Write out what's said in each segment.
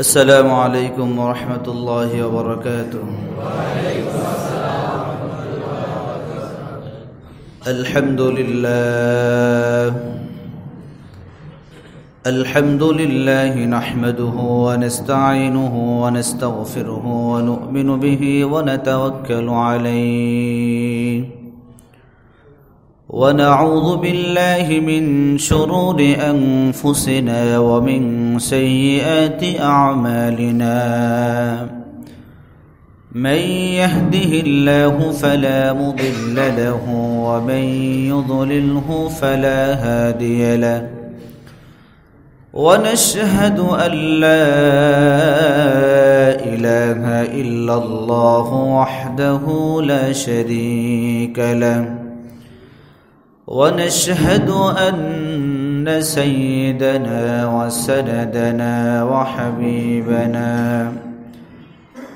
السلام عليكم ورحمة الله وبركاته. الحمد لله. الحمد لله نحمده ونستعينه ونستغفره ونؤمن به ونتوكل عليه. ونعوذ بالله من شرور أنفسنا ومن سيئات أعمالنا. من يهده الله فلا مضل له ومن يضلله فلا هادي له. ونشهد أن لا إله إلا الله وحده لا شريك له. ونشهد أن سيدنا وسندنا وحبيبنا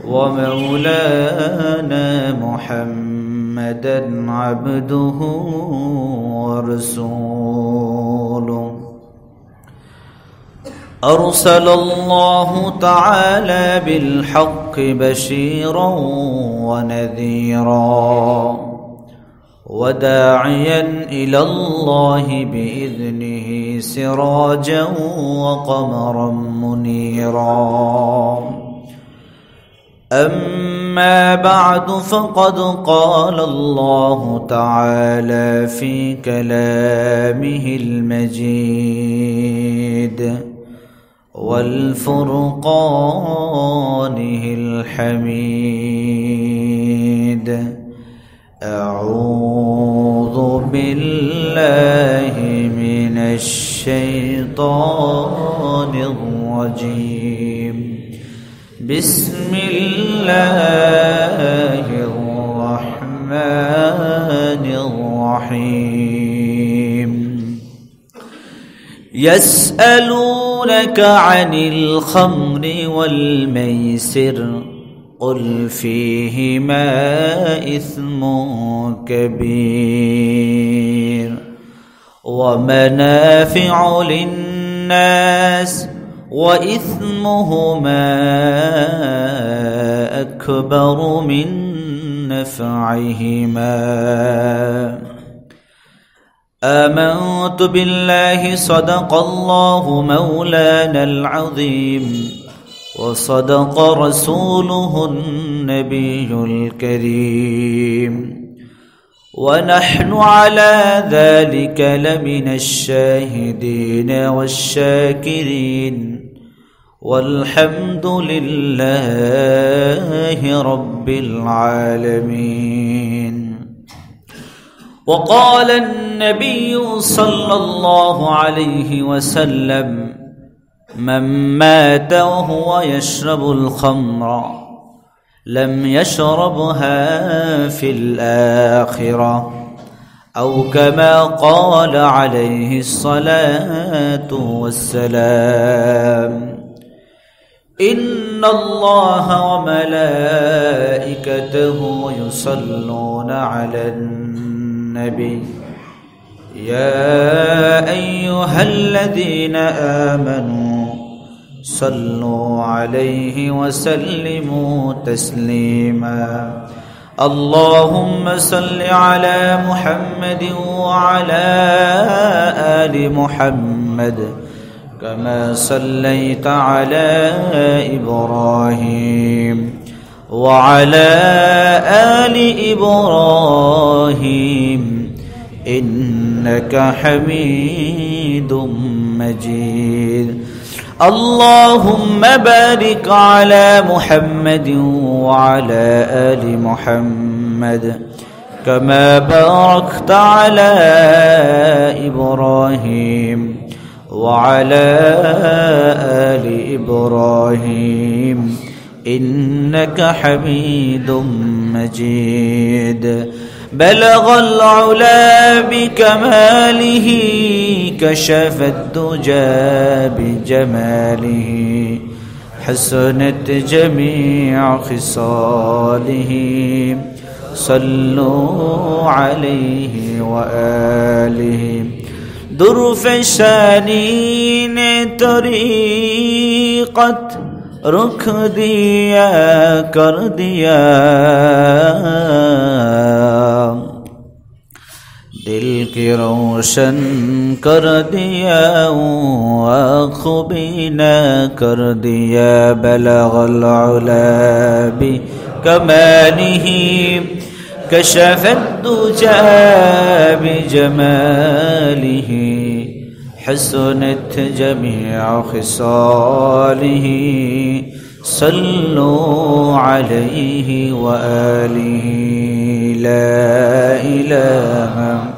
ومولانا محمدا عبده ورسوله. أرسل الله تعالى بالحق بشيرا ونذيرا. وداعيا إلى الله بإذنه سراجا وقمرا منيرا. أما بعد فقد قال الله تعالى في كلامه المجيد والفرقانه الحميد. أعوذ بالله من الشيطان الرجيم. بسم الله الرحمن الرحيم. يسألونك عن الخمر والميسر قل فيهما إثم كبير ومنافع للناس وإثمهما أكبر من نفعهما. آمنت بالله صدق الله مولانا العظيم. وصدق رسوله النبي الكريم. ونحن على ذلك لمن الشاهدين والشاكرين. والحمد لله رب العالمين. وقال النبي صلى الله عليه وسلم من مات وهو يشرب الخمر لم يشربها في الآخرة أو كما قال عليه الصلاة والسلام إن الله وملائكته يصلون على النبي يا أيها الذين آمنوا صلوا عليه وسلموا تسليما. اللهم صل على محمد وعلى آل محمد كما صليت على إبراهيم وعلى آل إبراهيم إنك حميد مجيد. اللهم بارك على محمد وعلى آل محمد كما باركت على إبراهيم وعلى آل إبراهيم إنك حميد مجيد بلغ العلا بكماله كشف الدجى بجماله. حسنت جميع خصاله. صلوا عليه وآله. درفشانی نے طریقت رخ دیا کر دیا الخلق روشن کر دیا خبین بلغ العلابی کمانه كشف الدجى بجماله حسنت جميع خصاله صلوا عليه وآله لا إله إلا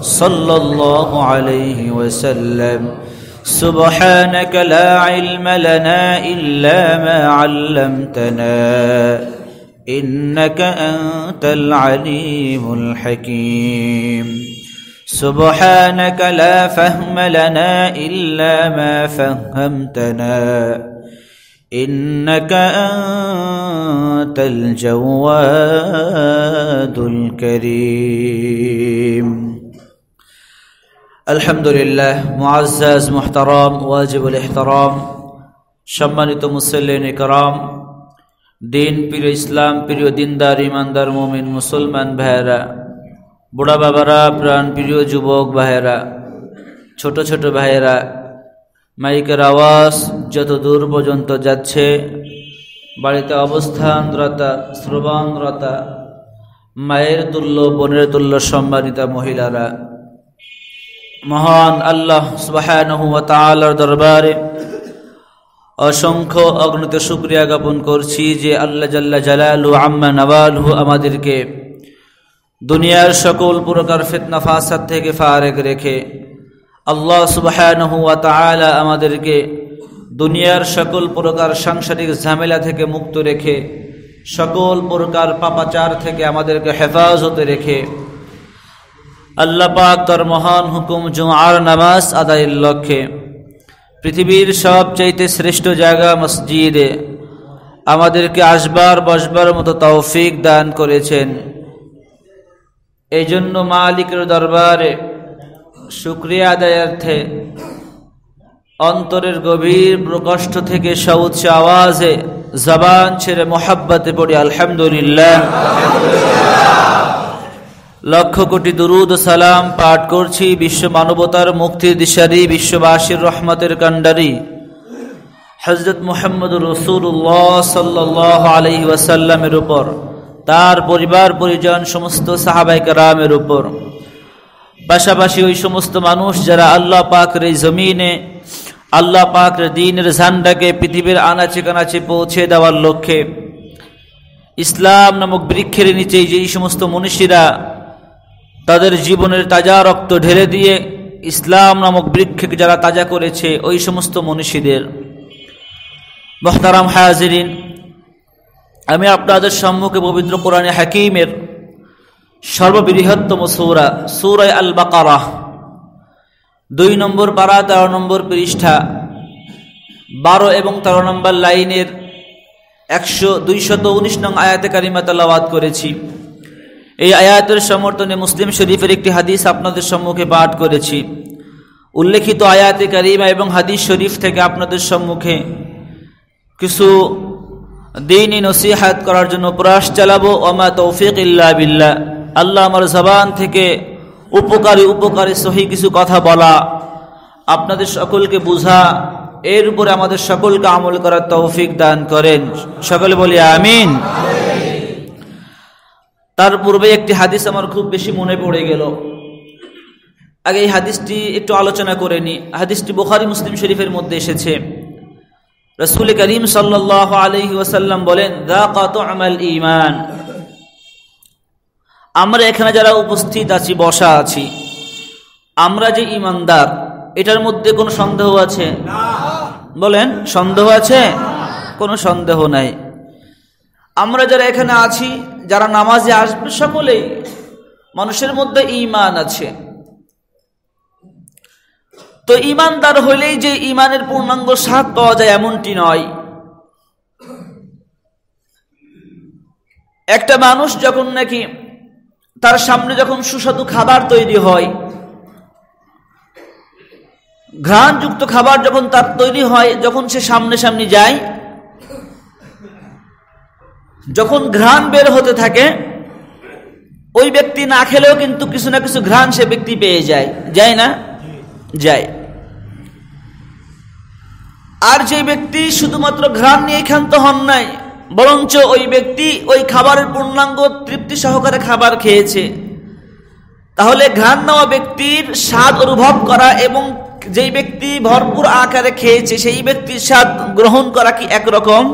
صلى الله عليه وسلم. سبحانك لا علم لنا إلا ما علمتنا إنك أنت العليم الحكيم. سبحانك لا فهم لنا إلا ما فهمتنا إنك أنت الجواد الكريم. আলহামদুলিল্লাহ মুআজ মোহতারম, ওয়াজিবুল ইহতারম, সম্মানিত মুসল্লিন ইকরম, দিন প্রিয় ইসলাম, প্রিয় দিনদার, ইমানদার, মুমিন, মুসলমান ভাইয়েরা, বুড়া বাবারা, প্রাণ প্রিয় যুবক ভাইয়েরা, ছোট ছোট ভাইরা মাইকের আওয়াজ যত দূর পর্যন্ত যাচ্ছে, বাড়িতে অবস্থানরতা, শ্রবণরতা, মায়ের তুল্য, বোনের তুল্য সম্মানিতা মহিলারা মহান আল্লাহ সুবাহ দরবারে অসংখ্য অগ্নিত শুক্রিয়া জ্ঞাপন করছি যে আল্লাহ জাল্লা জালালু আম্মা নওয়ালহু আমাদেরকে দুনিয়ার সকল প্রকার ফিতনা ফাসাদ থেকে ফারেক রেখে আল্লাহ সুবাহ আমাদেরকে দুনিয়ার সকল প্রকার সাংসারিক ঝামেলা থেকে মুক্ত রেখে সকল প্রকার পাপাচার থেকে আমাদেরকে হেফাজতে রেখে আল্লাহ পাক তার মহান হুকুম জুমার নামাজ আদায়ের লক্ষ্যে পৃথিবীর সবচাইতে শ্রেষ্ঠ জায়গা মসজিদে আমাদেরকে আসবার, বসবার মতো তৌফিক দান করেছেন। এই জন্য মালিকের দরবারে শুক্রিয়া আদায়ার্থে অন্তরের গভীর প্রকষ্ট থেকে সউচ্চ আওয়াজে জবান ছেড়ে মোহাব্বতে পড়ি, আলহামদুলিল্লাহ। লক্ষ কোটি দুরুদ সালাম পাঠ করছি বিশ্ব মানবতার মুক্তির দিশারি, বিশ্ববাসীর রহমতের কান্ডারি হজরত মোহাম্মদ রসুল্লাহ সাল্লাহ আলহি ওয়াসাল্লামের উপর, তার পরিবার, পরিজন, সমস্ত সাহাবাই কারামের উপর। পাশাপাশি ওই সমস্ত মানুষ যারা আল্লাহ পাকের এই জমিনে, আল্লাহ পাকের দিনের ঝান্ডাকে পৃথিবীর আনাচে কানাচে পৌঁছে দেওয়ার লক্ষ্যে, ইসলাম নামক বৃক্ষের নিচে যেই সমস্ত মনীষীরা তাদের জীবনের তাজা রক্ত ঢেলে দিয়ে ইসলাম নামক বৃক্ষকে যারা তাজা করেছে, ওই সমস্ত মনীষীদের। মোহতারাম হায়াজিরিন, আমি আপনাদের সম্মুখে পবিত্র কোরআনে হাকিমের সর্ববৃহত্তম সৌরা, সৌরায় আল বাকারাহ দুই নম্বর পারা, তেরো নম্বর পৃষ্ঠা, বারো এবং তেরো নম্বর লাইনের একশো দুইশত উনিশ নং আয়াতে কারিমা তালাবাদ করেছি। এই আয়াতের সমর্থনে মুসলিম শরীফের একটি হাদিস আপনাদের সম্মুখে পাঠ করেছি। উল্লেখিত আয়াতে কারিমা এবং হাদিস শরীফ থেকে আপনাদের সম্মুখে কিছু দিনই নসিহাত করার জন্য প্রয়াস চালাবো। ওমা তৌফিক ইল্লা বিল্লা আল্লাহ আমার জবান থেকে উপকারী উপকারী সহি কিছু কথা বলা। আপনাদের সকলকে বুঝা। এর উপরে আমাদের সকলকে আমল করার তৌফিক দান করেন। সকলে বলি আমিন। তার পূর্বে একটি হাদিস আমার খুব বেশি মনে পড়ে গেল। আগে এই হাদিসটি একটু আলোচনা করে নি। হাদিসটি বুখারি, মুসলিম শরীফের মধ্যে এসেছে। রসুল করিম সাল্লাহ আলহি ওসাল্লাম বলেন দা কত আমাল ইমান আমরা এখানে যারা উপস্থিত আছি, বসা আছি, আমরা যে ইমানদার এটার মধ্যে কোনো সন্দেহ আছে? বলেন, সন্দেহ আছে? কোনো সন্দেহ নাই। আমরা যারা এখানে আছি, যারা নামাজে আসবে, সকলেই মানুষের মধ্যে ইমান আছে। তো ইমানদার হইলেই যে ইমানের পূর্ণাঙ্গ স্বাদ পাওয়া যায় এমনটি নয়। একটা মানুষ যখন নাকি তার সামনে যখন সুস্বাদু খাবার তৈরি হয়, ঘ্রাণযুক্ত খাবার যখন তার তৈরি হয়, যখন সে সামনে সামনে যায় যখন ঘ্রাণ বের হতে থাকে, ওই ব্যক্তি না খেলেও কিন্তু কিছু না কিছু ঘ্রাণ সে ব্যক্তি পেয়ে যায়। যায় না? যায়। আর যে ব্যক্তি শুধুমাত্র ঘ্রাণ নিয়ে ক্ষান্ত হন নাই, বরঞ্চ ওই ব্যক্তি ওই খাবারের পূর্ণাঙ্গ তৃপ্তি সহকারে খাবার খেয়েছে। তাহলে ঘ্রাণ নেওয়া ব্যক্তির স্বাদ অনুভব করা এবং যেই ব্যক্তি ভরপুর আকারে খেয়েছে, সেই ব্যক্তির স্বাদ গ্রহণ করা কি একরকম?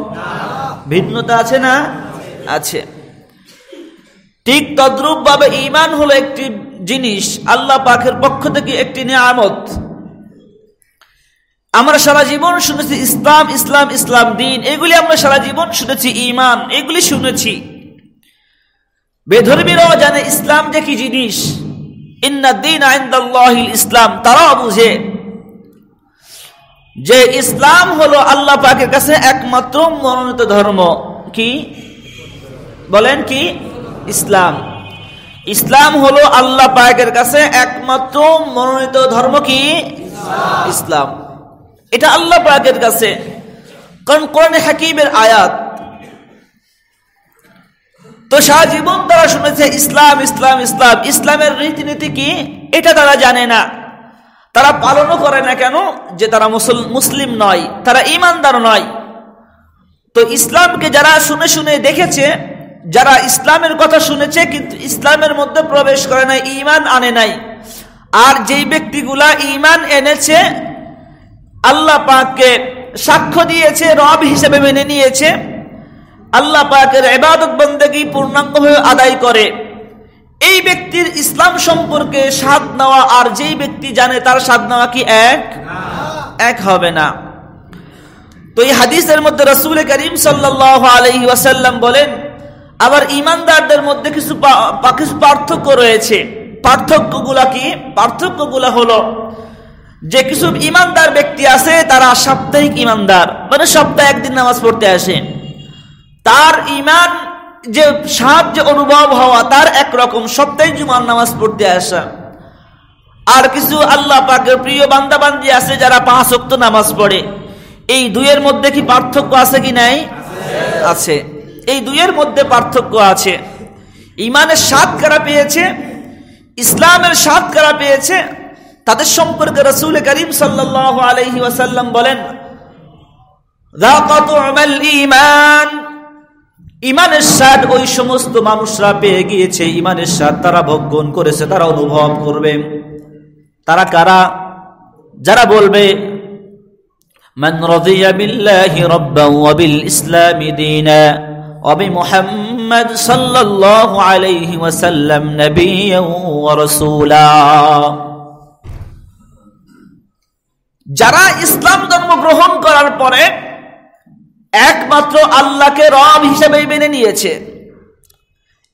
ভিন্নতা আছে না? আছে। ঠিক তদ্রুপ ভাবে ইমান হলো একটি জিনিস, আল্লাহ পাখের পক্ষ থেকে একটি নিয়ামত। আমরা সারা জীবন শুনেছি ইসলাম ইসলাম ইসলাম, দিন। এগুলি আমরা সারা জীবন শুনেছি ইমান এগুলি শুনেছি। বেধর্মীরাও জানে ইসলাম যে কি জিনিস। ইসলাম, তারাও বুঝে। যে ইসলাম হলো আল্লাহ পাকের কাছে একমাত্র মনোনীত ধর্ম। কি? বলেন কি? ইসলাম। ইসলাম হলো আল্লাহ পাকের কাছে একমাত্র মনোনীত ধর্ম কি? ইসলাম। এটা আল্লাহ পাকের কাছে। কারণ কোরআন হাকিমের আয়াত, তো সারা জীবন তারা শুনেছে ইসলাম ইসলাম ইসলাম। ইসলামের রীতিনীতি কি? এটা তারা জানে না। তারা পালনও করে না কেন? যে তারা মুসলিম নয়, তারা ইমানদার নয়। তো ইসলামকে যারা শুনে শুনে দেখেছে যারা ইসলামের কথা শুনেছে কিন্তু ইসলামের মধ্যে প্রবেশ করে নাই ইমান আনে নাই। আর যেই ব্যক্তিগুলা ইমান এনেছে আল্লাহ পাককে সাক্ষ্য দিয়েছে রব হিসেবে মেনে নিয়েছে আল্লাহ পাকের এবাদত বন্দেগী পূর্ণাঙ্গভাবে আদায় করে। এই ব্যক্তির ইসলাম সম্পর্কে স্বাদ নেওয়া আর যেই ব্যক্তি জানে তার স্বাদ নেওয়া কি এক? এক হবে না। তো এই হাদিসের মধ্যে রসুল করিম সাল্লাহ আলহি ওয়াসাল্লাম বলেন আবার ইমানদারদের মধ্যে কিছু কিছু পার্থক্য রয়েছে। পার্থক্যগুলা কি? পার্থক্যগুলা হলো যে কিছু ইমানদার ব্যক্তি আছে, তারা সাপ্তাহিক ইমানদার। মানে সপ্তাহে একদিন নামাজ পড়তে আসে। তার ইমান যে সাপ যে অনুভব হওয়া, তার একরকম সপ্তাহে জুমার নামাজ পড়তে আসা। আর কিছু আল্লাহ পাকের প্রিয় বান্দা বান্দি আছে, যারা পাঁচ অক্ত নামাজ পড়ে। এই দুইয়ের মধ্যে কি পার্থক্য আছে কি নাই? আছে। এই দুইয়ের মধ্যে পার্থক্য আছে ইমানের স্বাদ কারা পেয়েছে ইসলামের স্বাদ কারা পেয়েছে তাদের সম্পর্কে রসুল করিম সাল্লাহ আলহি ওয়াসাল্লাম বলেন ইমান ইমানের স্বাদ ওই সমস্ত মানুষরা পেয়ে গিয়েছে ইমানের স্বাদ তারা ভোগ্যন করেছে তারা অনুভব করবে তারা কারা যারা বলবে من رضي بالله ربا وبالإسلام دينا وبمحمد صلى الله عليه وسلم نبيا ورسولا যারা ইসলাম ধর্ম গ্রহণ করার পরে একমাত্র আল্লাহকে রব হিসেবে মেনে নিয়েছে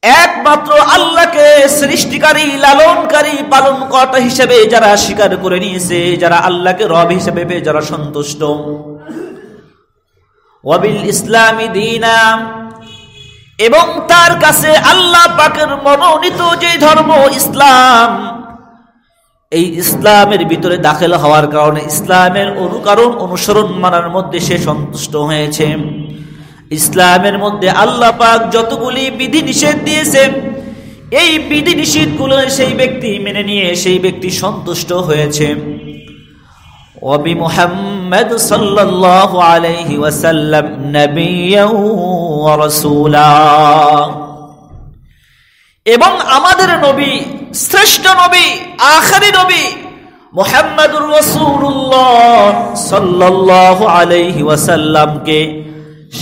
একমাত্র আল্লাহকে সৃষ্টিকারী লালনকারী পালন কর্তা হিসেবে যারা স্বীকার করে নিয়েছে যারা আল্লাহকে রব হিসেবে পেয়ে যারা সন্তুষ্ট ওয়াবিল ইসলামী দিনা এবং তার কাছে আল্লাহ পাকের মনোনীত যে ধর্ম ইসলাম, এই ইসলামের ভিতরে দাখিল হওয়ার কারণে ইসলামের অনুকরণ, অনুসরণ মানার মধ্যে সে সন্তুষ্ট হয়েছে। ইসলামের মধ্যে আল্লাহ পাক যতগুলি বিধি নিষেধ দিয়েছে, এই বিধি নিষেধগুলো সেই ব্যক্তি মেনে নিয়ে, সেই ব্যক্তি সন্তুষ্ট হয়েছে। মুহাম্মদ সাল্লাল্লাহু আলাইহি ওয়াসাল্লাম নবিয়্যাও ওয়া রাসূলা। এবং আমাদের নবী, শ্রেষ্ঠ নবী, আখারি নবী মোহাম্মদুর রসুল্লাহ সাল্লাল্লাহু আলাইহি ওয়াসাল্লামকে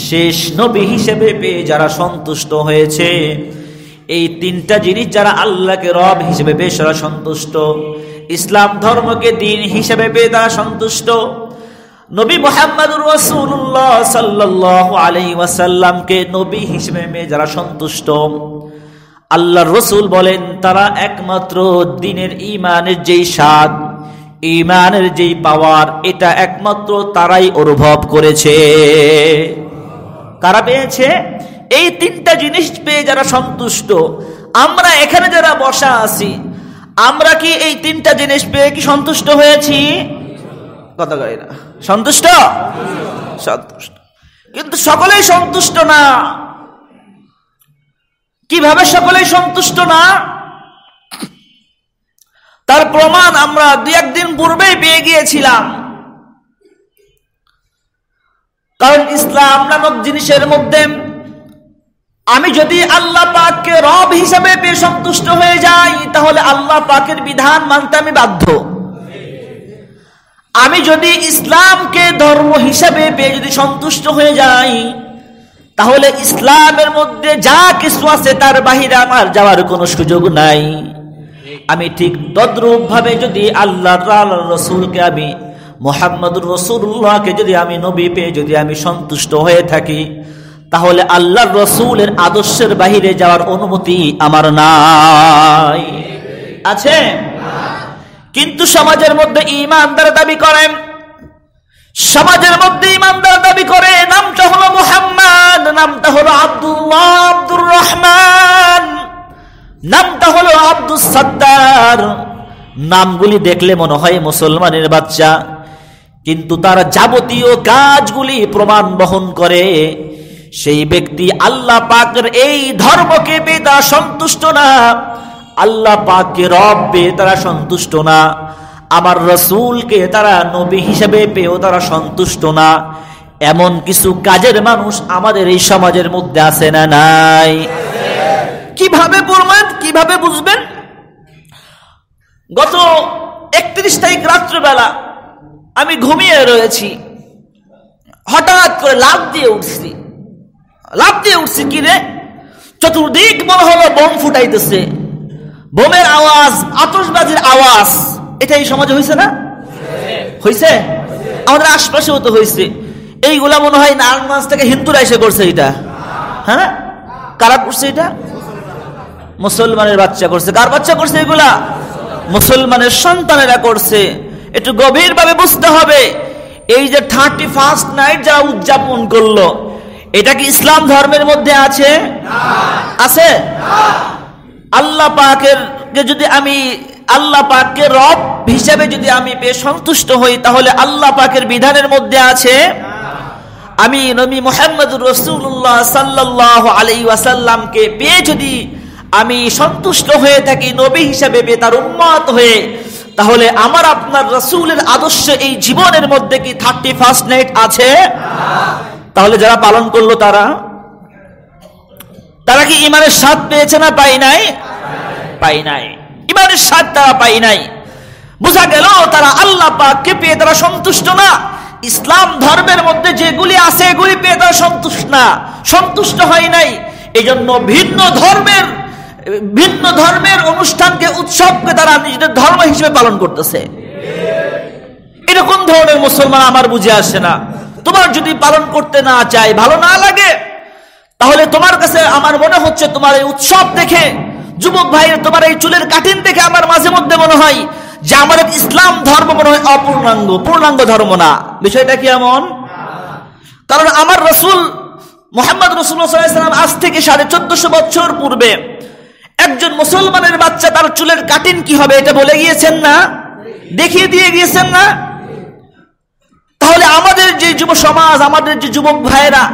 শেষ নবী হিসেবে পেয়ে যারা সন্তুষ্ট হয়েছে, এই তিনটা জিনিস যারা আল্লাহকে রব হিসেবে পেয়ে সন্তুষ্ট। ইসলাম ধর্মকে দিন হিসেবে পেয়ে তারা সন্তুষ্ট। নবী মোহাম্মদুর রসুল্লাহ সাল্লাল্লাহু আলাইহি ওয়াসাল্লামকে নবী হিসেবে পেয়ে যারা সন্তুষ্ট। আল্লাহর রসুল বলেন, তারা একমাত্র দিনের ইমানের যেই স্বাদ ইমানের যেই পাওয়ার, এটা একমাত্র তারাই অনুভব করেছে। কারা পেয়েছে? এই তিনটা জিনিস পেয়ে যারা সন্তুষ্ট। আমরা এখানে যারা বসা আছি আমরা কি এই তিনটা জিনিস পেয়ে কি সন্তুষ্ট হয়েছি? কথা কই না। সন্তুষ্ট? সন্তুষ্ট। কিন্তু সকলেই সন্তুষ্ট না। কীভাবে সকলেই সন্তুষ্ট না? তার প্রমাণ আমরা দু একদিন পূর্বেই পেয়ে গিয়েছিলাম। কারণ ইসলাম নামক জিনিসের মধ্যে আমি যদি আল্লাহ পাককে রব হিসাবে পেয়ে সন্তুষ্ট হয়ে যাই, তাহলে আল্লাহ পাকের বিধান মানতে আমি বাধ্য। আমি যদি ইসলামকে ধর্ম হিসাবে পেয়ে যদি সন্তুষ্ট হয়ে যাই, তাহলে ইসলামের মধ্যে যা কিছু আছে তার বাহিরে আমার যাওয়ার কোনো সুযোগ নাই। আমি ঠিক তদ্রূপ ভাবে যদি আল্লাহ রসুলকে আমি, মোহাম্মদুর রসুল্লাহকে যদি আমি নবী পেয়ে যদি আমি সন্তুষ্ট হয়ে থাকি তাহলে আল্লাহর রসুলের আদর্শের বাহিরে যাওয়ার অনুমতি আমার নাই। আছে? কিন্তু সমাজের মধ্যে ইমানদার দাবি করেন। সমাজের মধ্যে ইমানদার দাবি করে, নামটা হলো মুহাম্মদ, নামটা হলো আব্দুল্লাহ আব্দুর রহমান, নামটা হলো আব্দুল সত্তার। নামগুলি দেখলে মনে হয় মুসলমানের বাচ্চা, কিন্তু তার যাবতীয় কাজগুলি প্রমাণ বহন করে। সেই ব্যক্তি আল্লাহ পাকের এই ধর্মকে পেয়ে সন্তুষ্ট না। আল্লাহ পাককে রব পেয়ে তারা সন্তুষ্ট না। আমার রসুলকে তারা নবী হিসেবে পেয়েও তারা সন্তুষ্ট না। এমন কিছু কাজের মানুষ আমাদের এই সমাজের মধ্যে আছে না নাই? কীভাবে প্রমাণ কীভাবে বুঝবেন? গত একত্রিশ তারিখ রাত্রবেলা আমি ঘুমিয়ে রয়েছি। হঠাৎ করে লাভ দিয়ে উঠছি। লাভ দিয়ে উঠছি কি রে? চতুর্দিক মনে হলো বোম ফুটাইতেছে। বোমের আওয়াজ আতসবাজির আওয়াজ এটা এই সমাজে হয়েছে না? হয়েছে আমাদের আশপাশেও তো হয়েছে এইগুলা মনে হয় নারায়ণগঞ্জ থেকে হিন্দুরা এসে করছে এটা। হ্যাঁ? কারা করছে এটা? মুসলমানের বাচ্চা করছে। কার বাচ্চা করছে এগুলা? মুসলমানের সন্তানেরা করছে। একটু গভীর ভাবে বুঝতে হবে। এই যে থার্টি ফার্স্ট নাইট যারা উদযাপন করল এটা কি ইসলাম ধর্মের মধ্যে আছে? আছে? আল্লাহ পাকের যদি আমি, আল্লাহ পাককে রব হিসেবে যদি আমি সন্তুষ্ট হই, তাহলে আল্লাহ পাকের বিধানের মধ্যে আছে, আমি নবী মোহাম্মদ রসুল্লাহ সাল্লাহ আলাই ওয়াসাল্লামকে পেয়ে যদি আমি সন্তুষ্ট হয়ে থাকি, নবী হিসাবে পেয়ে তার উন্মত হয়ে, তাহলে আমার আপনার রসুলের আদর্শ এই জীবনের মধ্যে কি থার্টি ফার্স্ট নাইট আছে? তাহলে যারা পালন করল তারা? তারা কি ইমানের স্বাদ পেয়েছে না পাই নাই? পাই নাই। ইমানের স্বাদ তারা পাই নাই। বোঝা গেল তারা আল্লাহ পাককে পেয়ে তারা সন্তুষ্ট না। ইসলাম ধর্মের মধ্যে যেগুলি আছে এগুলি পেয়ে তারা সন্তুষ্ট না। সন্তুষ্ট হয় নাই। এই জন্য ভিন্ন ধর্মের ভিন্ন ধর্মের অনুষ্ঠানকে, উৎসবকে তারা নিজেদের ধর্ম হিসেবে পালন করতেছে। এরকম ধরনের মুসলমান আমার বুঝে আসে না। তোমার যদি পালন করতে না চায়, ভালো না লাগে, তাহলে তোমার কাছে আমার মনে হচ্ছে তোমার এই উৎসব দেখে, যুবক ভাইয়ের তোমার এই চুলের কাঠিন দেখে আমার মাঝে মধ্যে মনে হয় যে আমাদের ইসলাম ধর্ম মনে হয় অপূর্ণাঙ্গ, পূর্ণাঙ্গ ধর্ম না। বিষয়টা কি এমন? কারণ আমার রসুল মোহাম্মদ রসুল্লাহাম আজ থেকে সাড়ে চোদ্দশো বছর পূর্বে একজন মুসলমানের বাচ্চা তার চুলের কাটিন কি হবে এটা বলে গিয়েছেন না? দেখিয়ে দিয়ে গিয়েছেন না? তাহলে আমাদের যে যুব সমাজ, আমাদের যে যুবক ভাইয়েরা,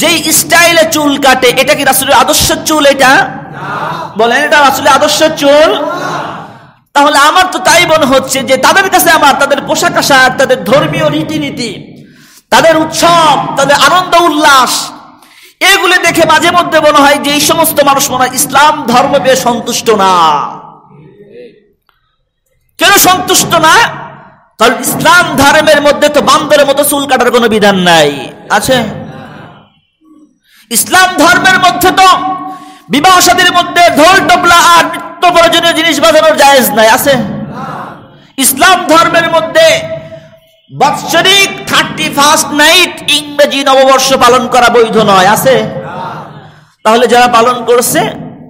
যেই স্টাইলে চুল কাটে, এটা কি রাসুলের আদর্শের চুল এটা? বলেন, এটা আসলে আদর্শ চুল? তাহলে আমার তো তাই মনে হচ্ছে যে তাদের কাছে আমার, তাদের পোশাক আশাক, তাদের ধর্মীয় রীতিনীতি, তাদের উৎসব, তাদের আনন্দ উল্লাস, এগুলি দেখে মাঝে মধ্যে মনে হয় যে এই সমস্ত মানুষ মনে হয় ইসলাম ধর্ম পেয়ে সন্তুষ্ট না। কেন সন্তুষ্ট না? কারণ ইসলাম ধর্মের মধ্যে তো বান্দরের মতো চুল কাটার কোনো বিধান নাই। আছে? ইসলাম ধর্মের মধ্যে তো বিবাহ সাদীর মধ্যে ঢোল, টপলা আর নিত্য প্রয়োজনীয় জিনিস বাজানোর জায়েজ নাই। আছে? ইসলাম ধর্মের মধ্যে বাৎসরিক থার্টি ফার্স্ট নাইট ইংরেজি নববর্ষ পালন করা বৈধ নয়। আছে? তাহলে যারা পালন করছে,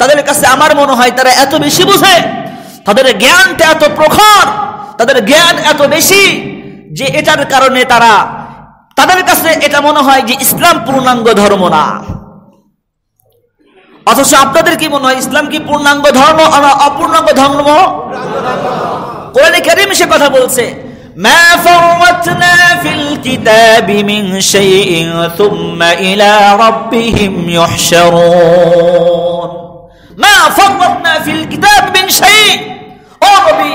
তাদের কাছে আমার মনে হয় তারা এত বেশি বুঝে, তাদের জ্ঞানটা এত প্রখর তাদের জ্ঞান এত বেশি যে এটার কারণে তারা তাদের কাছে এটা মনে হয় যে ইসলাম পূর্ণাঙ্গ ধর্ম না অথচ আপনাদের কি মনে হয় ইসলাম কি পূর্ণাঙ্গ ধর্ম অপূর্ণাঙ্গ ধর্ম কোরআনে কারিম সে কথা বলছে ما فرطنا في الكتاب من شيء ثم إلى ربهم يحشرون ما فرطنا في الكتاب من شيء ও নবী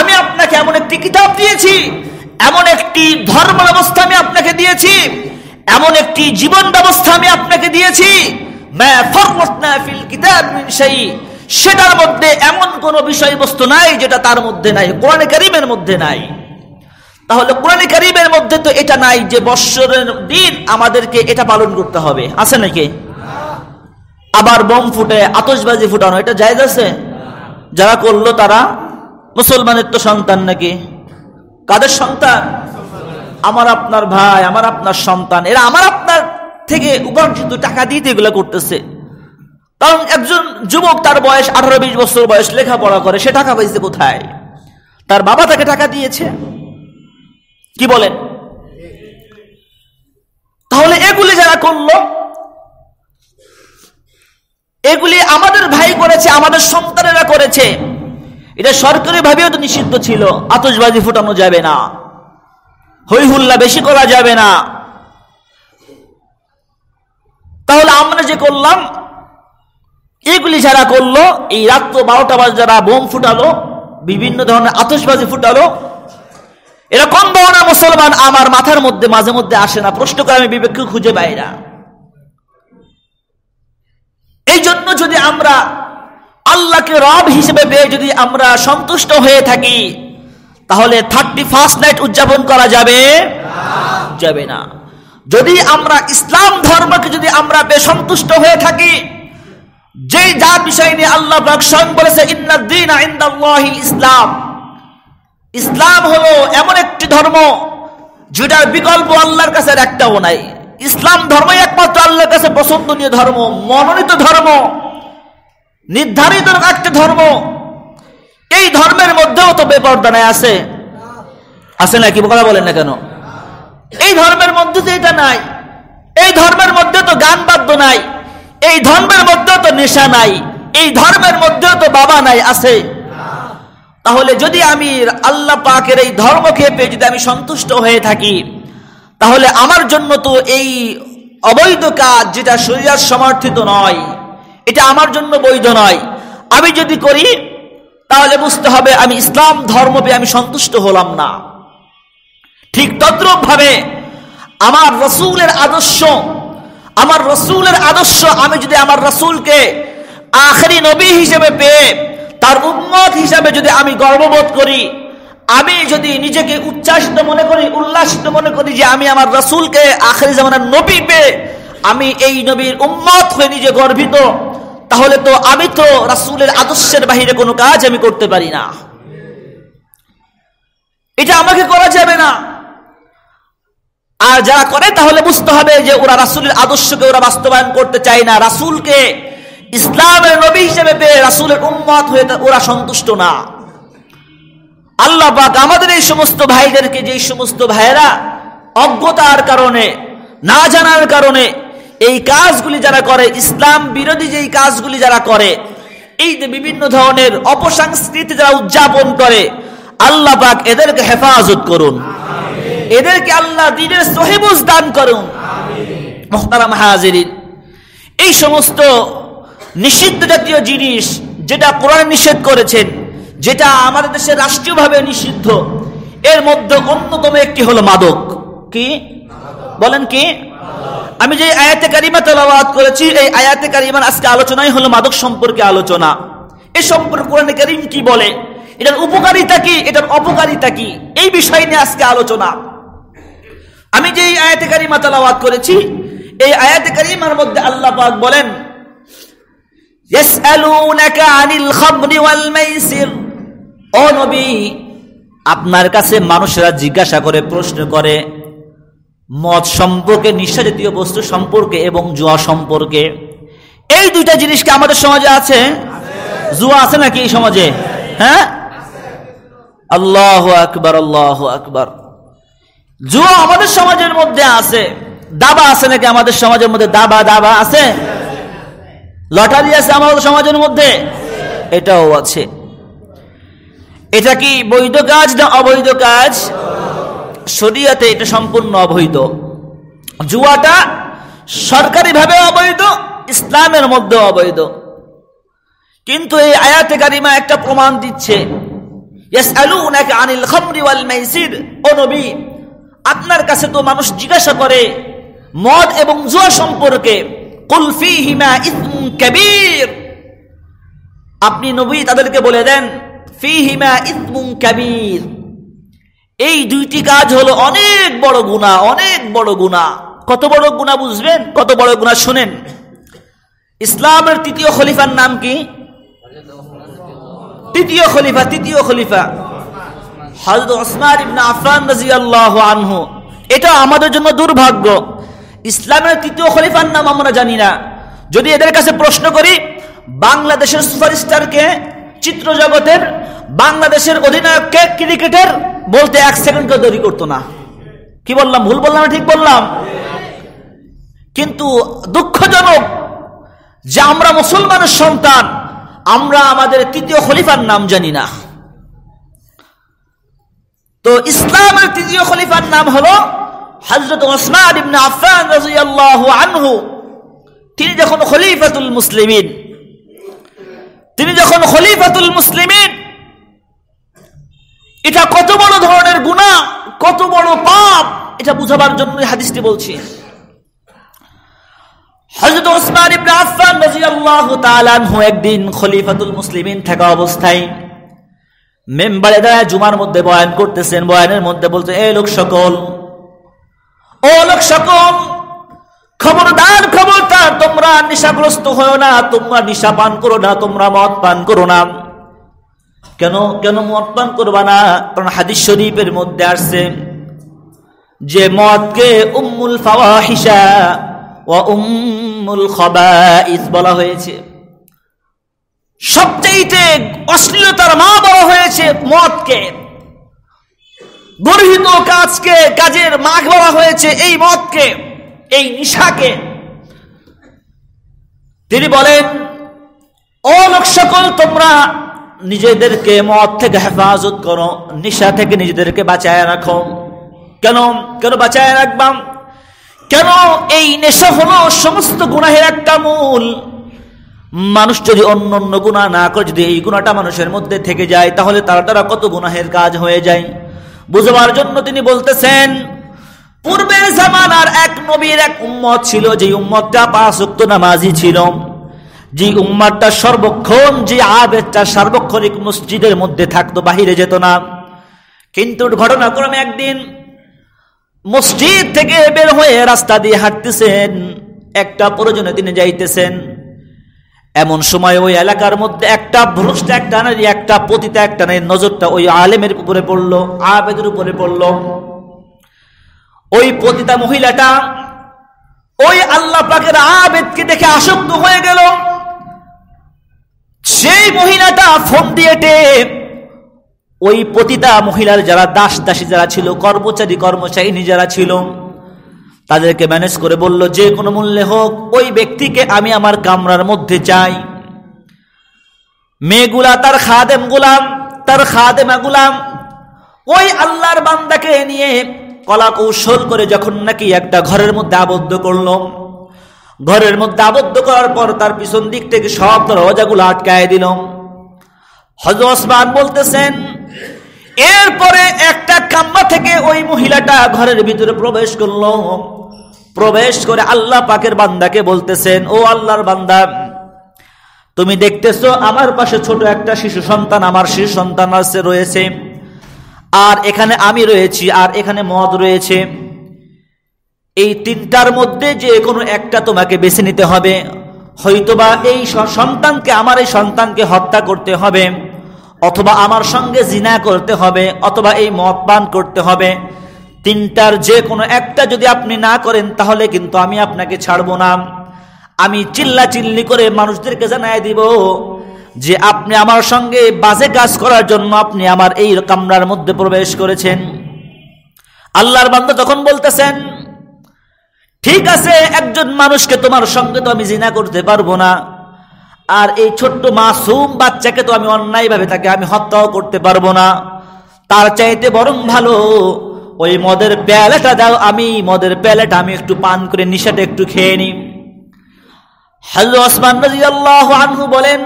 আমি আপনাকে এমন একটি কিতাব দিয়েছি, এমন একটি ধর্ম ব্যবস্থা আমি আপনাকে দিয়েছি, এমন একটি জীবন ব্যবস্থা আমি আপনাকে দিয়েছি। সেটার মধ্যে এমন কোন বিষয়বস্তু নাই যেটা তার মধ্যে নাই, কোরআনে কারিমের মধ্যে নাই। তাহলে কোরআনে কারিমের মধ্যে তো এটা নাই যে বৎসরের দিন আমাদেরকে এটা পালন করতে হবে। আছে নাকি? আবার বোম ফুটে আতসবাজি ফুটানো, এটা জায়জ আছে? যারা করল তারা মুসলমানের তো সন্তান নাকি? কাদের সন্তান? আমার আপনার ভাই, আমার আপনার সন্তান। এরা আমার আপনার থেকে উপার্জিত টাকা দিয়ে এগুলো করতেছে। কারণ একজন যুবক তার বয়স আঠারো বিশ বছর বয়স লেখাপড়া করে, সে টাকা পাইছে কোথায়? তার বাবা তাকে টাকা দিয়েছে। কি বলেন? তাহলে এগুলি যারা করল, এগুলি আমাদের ভাই করেছে, আমাদের সন্তানেরা করেছে। এটা সরকারি ভাবেও তো নিষিদ্ধ ছিল। আতসবাজি ফুটানো যাবে না। হই হুল্লা বেশি করা যাবে না। তাহলে আমরা যে করলাম, এগুলি যারা করল, এই রাত্র বারোটা বাজে যারা বোম ফুটালো, বিভিন্ন ধরনের আতসবাজি ফুটালো এরকম ধরনের মুসলমান আমার মাথার মধ্যে, মাঝে মধ্যে আসে না। প্রশ্ন করে আমি বিবেক খুঁজে পাই না। এই জন্য যদি আমরা আল্লাহকে রব হিসেবে পেয়ে যদি আমরা সন্তুষ্ট হয়ে থাকি, তাহলে থার্টি ফার্স্ট নাইট উদযাপন করা যাবে? যাবে না। যদি আমরা ইসলাম ধর্মকে যদি আমরা বেসন্তুষ্ট হয়ে থাকি, যে যা বিষয় নিয়ে আল্লাহ স্বয়ং বলেছে ইসলাম। ইসলাম হলো এমন একটি ধর্ম, যেটার বিকল্প আল্লাহর কাছে একটাও নাই। ইসলাম ধর্মই একমাত্র আল্লাহর কাছে পছন্দনীয় ধর্ম, মনোনীত ধর্ম। নির্ধারিত একটা ধর্ম। এই ধর্মের মধ্যেও তো বেপরদানায় আছে? আছে নাকি? কথা বলেন না কেন? এই ধর্মের মধ্যে তো এটা নাই। এই ধর্মের মধ্যে তো গান বাদ্য নাই। এই ধর্মের মধ্যেও তো নেশা নাই। এই ধর্মের মধ্যেও তো বাবা নাই, আছে? তাহলে যদি আমি আল্লাহ পাকের এই ধর্মকে পেয়ে যদি আমি সন্তুষ্ট হয়ে থাকি, তাহলে আমার জন্য তো এই অবৈধ কাজ যেটা শরীর সমর্থিত নয়। এটা আমার জন্য বৈধ নয়। আমি যদি করি, তাহলে বুঝতে হবে আমি ইসলাম ধর্ম পেয়ে আমি সন্তুষ্ট হলাম না। ঠিক তদ্রুপ ভাবে আমার রসুলের আদর্শ, আমার রসুলের আদর্শ, আমি যদি আমার রসুলকে আখরি নবী হিসেবে পেয়ে, তার উন্মত হিসাবে যদি আমি গর্ববোধ করি, আমি যদি নিজেকে উচ্ছ্বাসিত মনে করি, উল্লাসিত মনে করি যে আমি আমার রসুলকে আখরি জামানের নবী পেয়ে, আমি এই নবীর উম্মত হয়ে নিজে গর্বিত। তাহলে তো আমি তো রাসুলের আদর্শের বাহিরে কোনো কাজ আমি করতে পারি না। এটা আমাকে করা যাবে না। আর যারা করে, তাহলে বুঝতে হবে যে ওরা রাসুলের আদর্শকে ওরা বাস্তবায়ন করতে চায় না। রাসুলকে ইসলামের নবী হিসেবে পেয়ে রাসুলের উম্মত হয়ে ওরা সন্তুষ্ট না। আল্লাহ পাক আমাদের এই সমস্ত ভাইদেরকে যে সমস্ত ভাইয়েরা অজ্ঞতার কারণে, না জানার কারণে এই কাজগুলি যারা করে, ইসলাম বিরোধী যেই কাজগুলি যারা করে, এই যে বিভিন্ন ধরনের অপসংস্কৃতি যারা উদযাপন করে, আল্লাহ পাক এদেরকে হেফাজত করুন। এদেরকে আল্লাহ দিনের সহেবুজ দান করুন। মোহতারাম হাজিরিন, এই সমস্ত নিষিদ্ধ জাতীয় জিনিস যেটা কোরআন নিষেধ করেছেন, যেটা আমাদের দেশে রাষ্ট্রীয়ভাবে নিষিদ্ধ, এর মধ্যে অন্যতম একটি হলো মাদক। কি? বলেন কি? আমি যে আয়াতে কারিমা তেলাওয়াত করেছি, এই আয়াতে কারিমার আজকে আলোচনাই হলো মাদক সম্পর্কে আলোচনা। এ সম্পর্কে কোরআন কারিম কি বলে? এটার উপকারিতা কি? এটার অপকারিতা কি? এই বিষয় নিয়ে আজকে আলোচনা। আমি যে আয়াতে কারিমা তেলাওয়াত করেছি, এই আয়াতে কারিমার মধ্যে আল্লাহ পাক বলেন আপনার কাছে মানুষেরা জিজ্ঞাসা করে, প্রশ্ন করে মদ সম্পর্কে নিশা জাতীয় বস্তু সম্পর্কে এবং জুয়া সম্পর্কে। এই দুইটা জিনিস কি আমাদের সমাজে আছে? জুয়া আছে নাকি এই সমাজে? হ্যাঁ? আল্লাহ আকবর আল্লাহ আকবর। জুয়া আমাদের সমাজের মধ্যে আছে। দাবা আছে নাকি আমাদের সমাজের মধ্যে? দাবা দাবা আছে। লটারি আছে আমাদের সমাজের মধ্যে? এটাও আছে। এটা কি বৈধ কাজ না অবৈধ কাজ? শরিয়াতে এটা সম্পূর্ণ অবৈধ। জুয়াটা সরকারিভাবে অবৈধ, ইসলামের মধ্যে অবৈধ। কিন্তু এই আয়াতে কারিমা একটা প্রমাণ দিচ্ছে। আনিল আপনার কাছে তো মানুষ জিজ্ঞাসা করে, মদ এবং জুয়া সম্পর্কে। কুলফি হিমা ইসমুন কবির। আপনি নবী তাদেরকে বলে দেন ফি হিমা ইসমুন কবির। এই দুইটি কাজ হলো অনেক বড় গুণা, অনেক বড় গুণা। কত বড় গুণা বুঝবেন? কত বড় গুণা শুনেন। ইসলামের তৃতীয় খলিফার নাম কি? তৃতীয় খলিফা তৃতীয় খলিফা। হযরত ওসমান ইবনে আফরান রাদিয়াল্লাহু আনহু। এটা আমাদের জন্য দুর্ভাগ্য। ইসলামের তৃতীয় খলিফার নাম আমরা জানি না। যদি এদের কাছে প্রশ্ন করি, বাংলাদেশের সুপারস্টারকে চিত্র জগতের বাংলাদেশের অধিনায়ককে ক্রিকেটের বলতে এক সেকেন্ড দেরি করতো না। কি বললাম? ভুল বললাম ঠিক বললাম? কিন্তু দুঃখজনক যে আমরা মুসলমানের সন্তান, আমরা আমাদের তৃতীয় খলিফার নাম জানি না। তো ইসলামের তৃতীয় খলিফার নাম হলো হজরত ওসমান ইবনে রাদিয়াল্লাহু আনহু। তিনি যখন খলিফাতুল মুসলিমিন, তিনি যখন খলিফাতুল মুসলিমিন এটা কত বড় ধরনের গুণা কত বড় পাপ, এটা বুঝাবার জন্য হাদিসটি বলছি। থাকা অবস্থায় মেম্বারে জুমার মধ্যে বয়ান করতেছেন, বয়ানের মধ্যে লোক সকল, ও লোক সকল তোমরা নিশাগ্রস্ত না, তোমরা পান করো না, তোমরা মদ পান করো না। কেন কেন মদ পান করবা না? কারণ হাদিস শরীফের মধ্যে আসছে যে মদকে উম্মুল ফাওয়াহিশা ও উম্মুল খবাইস বলা হয়েছে। সবচেয়ে অশ্লীলতার মা বলা হয়েছে মদকে। গর্হিত কাজকে, কাজের মাঘ বলা হয়েছে এই মদকে, এই নিশাকে। তিনি বলেন, ও লোক সকল তোমরা নিজেদেরকে মদ থেকে হেফাজত করো, নিশা থেকে নিজেদেরকে বাঁচায় রাখো। কেন? কেন বাঁচায় রাখবাম? কেন এই নেশা হলো সমস্ত গুণাহের একটা মূল? মানুষ যদি অন্য অন্য গুণা না করে, যদি এই গুণাটা মানুষের মধ্যে থেকে যায়, তাহলে তার দ্বারা কত গুনাহের কাজ হয়ে যায়? বুঝবার জন্য তিনি বলতেছেন, পূর্বের জামানার এক নবীর এক উম্মত ছিল যে উম্মতটা পাঁচক্ত নামাজি ছিল। যে উম্মারটা সর্বক্ষণ যে আবেদটা সার্বক্ষণিক মসজিদের মধ্যে থাকতো, বাহিরে যেত না। কিন্তু ঘটনাক্রমে একদিন মসজিদ থেকে বের হয়ে রাস্তা দিয়ে হাঁটতেছেন, একটা প্রয়োজনে তিনি যাইতেছেন। এমন সময় ওই এলাকার মধ্যে একটা ভ্রষ্ট, একটা নারী, একটা পতিতা, একটা নারীর নজরটা ওই আলেমের উপরে পড়ল, আবেদের উপরে পড়ল। ওই পতিতা মহিলাটা ওই আল্লাহ পাকের আবেদকে দেখে আসক্ত হয়ে গেল। সেই মহিলাটা ফোন দিয়েটে ওই পতিতা মহিলার যারা দাস দাসী যারা ছিল, কর্মচারী কর্মচারী যারা ছিল, তাদেরকে ম্যানেজ করে বলল, যে কোনো মূল্যে হোক, ওই ব্যক্তিকে আমি আমার কামরার মধ্যে চাই। মেয়েগুলা তার খাদেম গুলাম, তার খাদেমা গুলাম, ওই আল্লাহর বান্দাকে নিয়ে কলা কৌশল করে যখন নাকি একটা ঘরের মধ্যে আবদ্ধ করল ঘরের মধ্যে আবদ্ধ করার পর তার পিছন দিক থেকে সব দরজাগুলো আটকায় দিল। হজরত ওসমান বলতেছেন, এরপরে একটা কাম্বা থেকে ওই মহিলাটা ঘরের ভিতরে প্রবেশ করল। প্রবেশ করে আল্লাহ পাকের বান্দাকে বলতেছেন, ও আল্লাহর বান্দা, তুমি দেখতেছো আমার পাশে ছোট একটা শিশু সন্তান, আমার শিশু সন্তান আছে রয়েছে। আর এখানে আমি রয়েছি, আর এখানে মদ রয়েছে। এই তিনটার মধ্যে যে কোনো একটা তোমাকে বেছে নিতে হবে। হয়তোবা এই সন্তানকে, আমার এই সন্তানকে হত্যা করতে হবে, অথবা আমার সঙ্গে জিনা করতে হবে, অথবা এই মদ পান করতে হবে। তিনটার যে কোনো একটা যদি আপনি না করেন, তাহলে কিন্তু আমি আপনাকে ছাড়বো না। আমি চিল্লা চিল্লি করে মানুষদেরকে জানাই দিব যে, আপনি আমার সঙ্গে বাজে কাজ করার জন্য আপনি আমার এই কামরার মধ্যে প্রবেশ করেছেন। আল্লাহর বান্দা তখন বলতেছেন ঠিক আছে, একজন মানুষকে তোমার সঙ্গে তো আমি জিনা করতে পারব না। আর এই ছোট্ট মাসুম বাচ্চাকে তো আমি অন্যায়ভাবে তাকে আমি হত্যাও করতে পারব না। তার চাইতে বরং ভালো, ওই মদের প্যালেটা দাও, আমি মদের প্যালেটা আমি একটু পান করে নিশাটা একটু খেয়ে নিই। হ্যালো ওসমান রাজি আল্লাহ আনহু বলেন,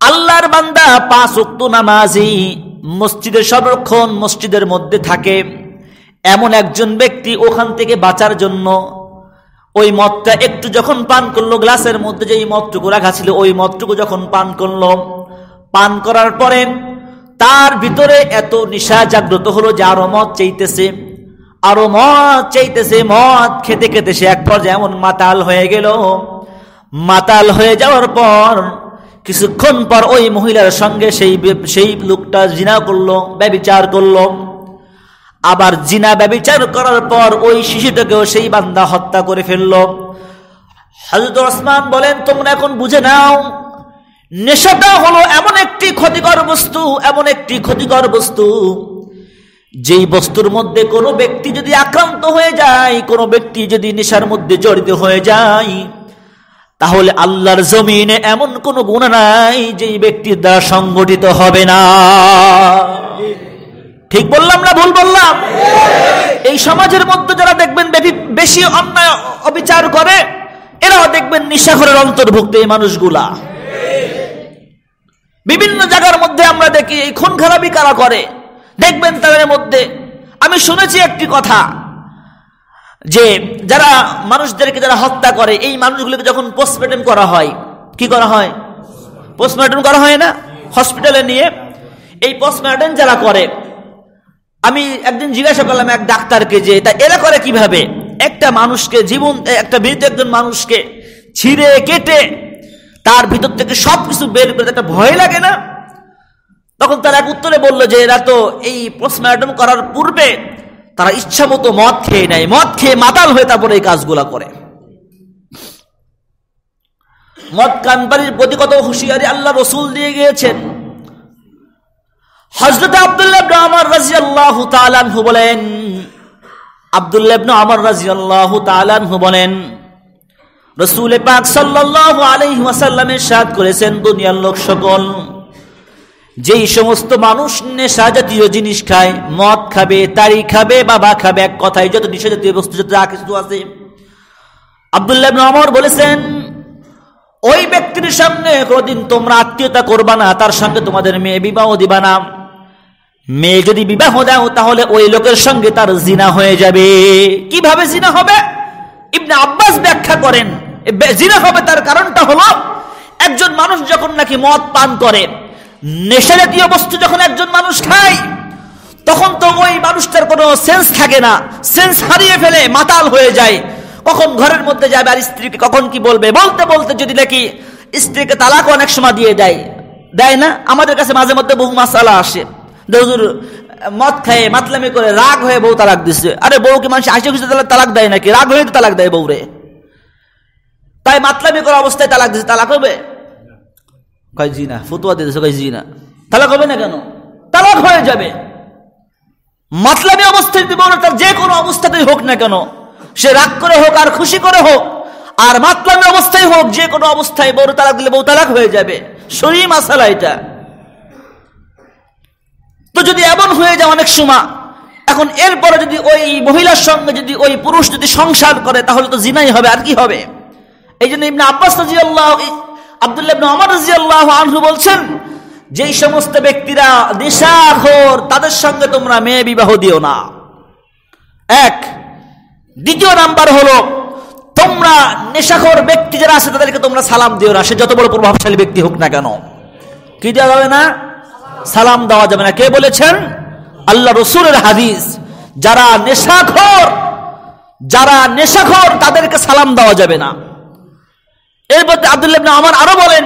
আল্লাহর বান্দা পাঁচ উক্ত নামাজি মসজিদের সংরক্ষণ মসজিদের মধ্যে থাকে। এমন একজন ব্যক্তি ওখান থেকে বাঁচার জন্য ওই মদটা একটু যখন পান করল, গ্লাসের মধ্যে যে মদটুকু রাখা ছিল, ওই মদটুকু যখন পান করল, পান করার পরে তার ভিতরে এত নিশা জাগ্রত হলো যে আরও মদ চাইতেছে, আরও মদ চাইতেছে, মদ খেতে খেতে সে এক পর্যায়ে এমন মাতাল হয়ে গেল। মাতাল হয়ে যাওয়ার পর কিছুক্ষণ পর ওই মহিলার সঙ্গে সেই সেই লোকটা জিনা করল ব্যবিচার করল। আবার জিনা ব্যবিচার করার পর ওই শিশুটাকেও সেই বান্দা হত্যা করে ফেলল। হজরত ওসমান বলেন, তোমরা এখন বুঝে নাও, নেশাটা হলো এমন একটি ক্ষতিকর বস্তু, এমন একটি ক্ষতিকর বস্তু। যেই বস্তুর মধ্যে কোনো ব্যক্তি যদি আক্রান্ত হয়ে যায়, কোনো ব্যক্তি যদি নেশার মধ্যে জড়িত হয়ে যায়, তাহলে আল্লাহর জমিনে এমন কোন গুণা নাই যেই ব্যক্তির দ্বারা সংগঠিত হবে না। ঠিক বললাম না ভুল বললাম? এই সমাজের মধ্যে যারা দেখবেন বেশি অন্যায় অবিচার করে, এরাও দেখবেন নিশাখরের অন্তর্ভুক্ত এই মানুষগুলা। বিভিন্ন জায়গার মধ্যে আমরা দেখি, এই খুন খারাপি কারা করে? দেখবেন তাদের মধ্যে, আমি শুনেছি একটি কথা, যে যারা মানুষদেরকে যারা হত্যা করে, এই মানুষগুলোকে যখন পোস্টমর্টম করা হয়, কি করা হয়? পোস্টমর্টম করা হয় না? হসপিটালে নিয়ে, এই পোস্টমর্টম যারা করে আমি একদিন জিজ্ঞাসা করলাম এক ডাক্তারকে যে, তা এরা করে কীভাবে? একটা মানুষকে জীবন একটা মৃত একজন মানুষকে ছিঁড়ে, কেটে তার ভিতর থেকে সব কিছু বের করে একটা ভয় লাগে না? তখন তার এক উত্তরে বলল যে, এরা তো এই পোস্টমর্টম করার পূর্বে তারা ইচ্ছা মতো মদ খেয়ে নেয়। মদ খেয়ে মাতাল হয়ে তারপরে এই কাজগুলা করে। মদ কানবাড়ির প্রতি কত হুঁশিয়ারি আল্লাহ রসুল দিয়ে গিয়েছেন। হজরত আবদুল্লাহ আমার রাজি আল্লাহ তালানহু বলেন, আবদুল্লাহ আমার রাজি আল্লাহ তালানহু বলেন, রসুল পাক সাল্লাহ আলহি ওয়াসাল্লামের সাদ করেছেন দুনিয়ার লোক সকল। যেই সমস্ত মানুষ নেশা জাতীয় জিনিস খায়, মদ খাবে, তারি খাবে, বাবা খাবে, এক কথায় যত নেশা জাতীয় বস্তু, যত কিছু আছে। আবদুল্লাহ আমর বলেছেন, ওই ব্যক্তির সঙ্গে কোনদিন তোমরা আত্মীয়তা করবা না, তার সঙ্গে তোমাদের মেয়ে বিবাহ দিবা না। মেয়ে যদি বিবাহ দাও, তাহলে ওই লোকের সঙ্গে তার জিনা হয়ে যাবে। কীভাবে জিনা হবে? ইবনে আব্বাস ব্যাখ্যা করেন। জিনা হবে তার কারণটা হলো, একজন মানুষ যখন নাকি মদ পান করে নেশা জাতীয় বস্তু যখন একজন মানুষ খায়, তখন তো ওই মানুষটার কোনো সেন্স থাকে না। সেন্স হারিয়ে ফেলে, মাতাল হয়ে যায়। কখন ঘরের মধ্যে যাবে আর স্ত্রীকে কখন কি বলবে? বলতে বলতে যদি নাকি স্ত্রীকে তালাক অনেক সময় দিয়ে দেয় দেয় না? আমাদের কাছে মাঝে মধ্যে বহু মাসালা আসে। মদ খায় মাতলামি করে রাগ হয়ে বউ তালাক দিচ্ছে আরে বউকে মানুষ আশি খুশি তালাক দেয় নাকি? রাগ হয়ে তো তালাক দেয় বউরে। তাই মাতলামি করা অবস্থায় তালাক দিচ্ছে তালাক হবে? কয়, জি না, ফতুয়া দিতেছে কয়, জি না। তালাক হবে না কেন? তালাক হয়ে যাবে। মাতলামি অবস্থায় দিব তার যে কোনো অবস্থাতেই হোক না কেন, সে রাগ করে হোক আর খুশি করে হোক, আর মাতলামি অবস্থায় হোক যে কোনো অবস্থায় বড় তালাক দিলে বউ তালাক হয়ে যাবে। শরীর মাসালা এটা। তো যদি এমন হয়ে যায় অনেক সময় এখন এরপরে যদি ওই মহিলার সঙ্গে যদি ওই পুরুষ যদি সংসার করে, তাহলে তো জিনাই হবে, আর কি হবে? এই জন্য ইবনে আব্বাস রাজিয়াল্লাহ আব্দুল্লাহ ইবনে ওমর রাজিয়াল্লাহু আনহু বলছেন, যেই সমস্ত ব্যক্তিরা নেশাখোর তাদের সঙ্গে তোমরা মেয়ে বিবাহ দিও না। এক। দ্বিতীয় নাম্বার হলো, তোমরা নেশাখোর ব্যক্তি যারা আছে, তাদেরকে তোমরা সালাম দিও না। সে যত বড় প্রভাবশালী ব্যক্তি হোক না কেন। কি দেওয়া যাবে না? সালাম দেওয়া যাবে না। কে বলেছেন? আল্লাহ রসুলের হাদিস। যারা নেশাখোর যারা নেশাখোর, তাদেরকে সালাম দেওয়া যাবে না। এরপর আবদুল্লাহ আমার আরও বলেন,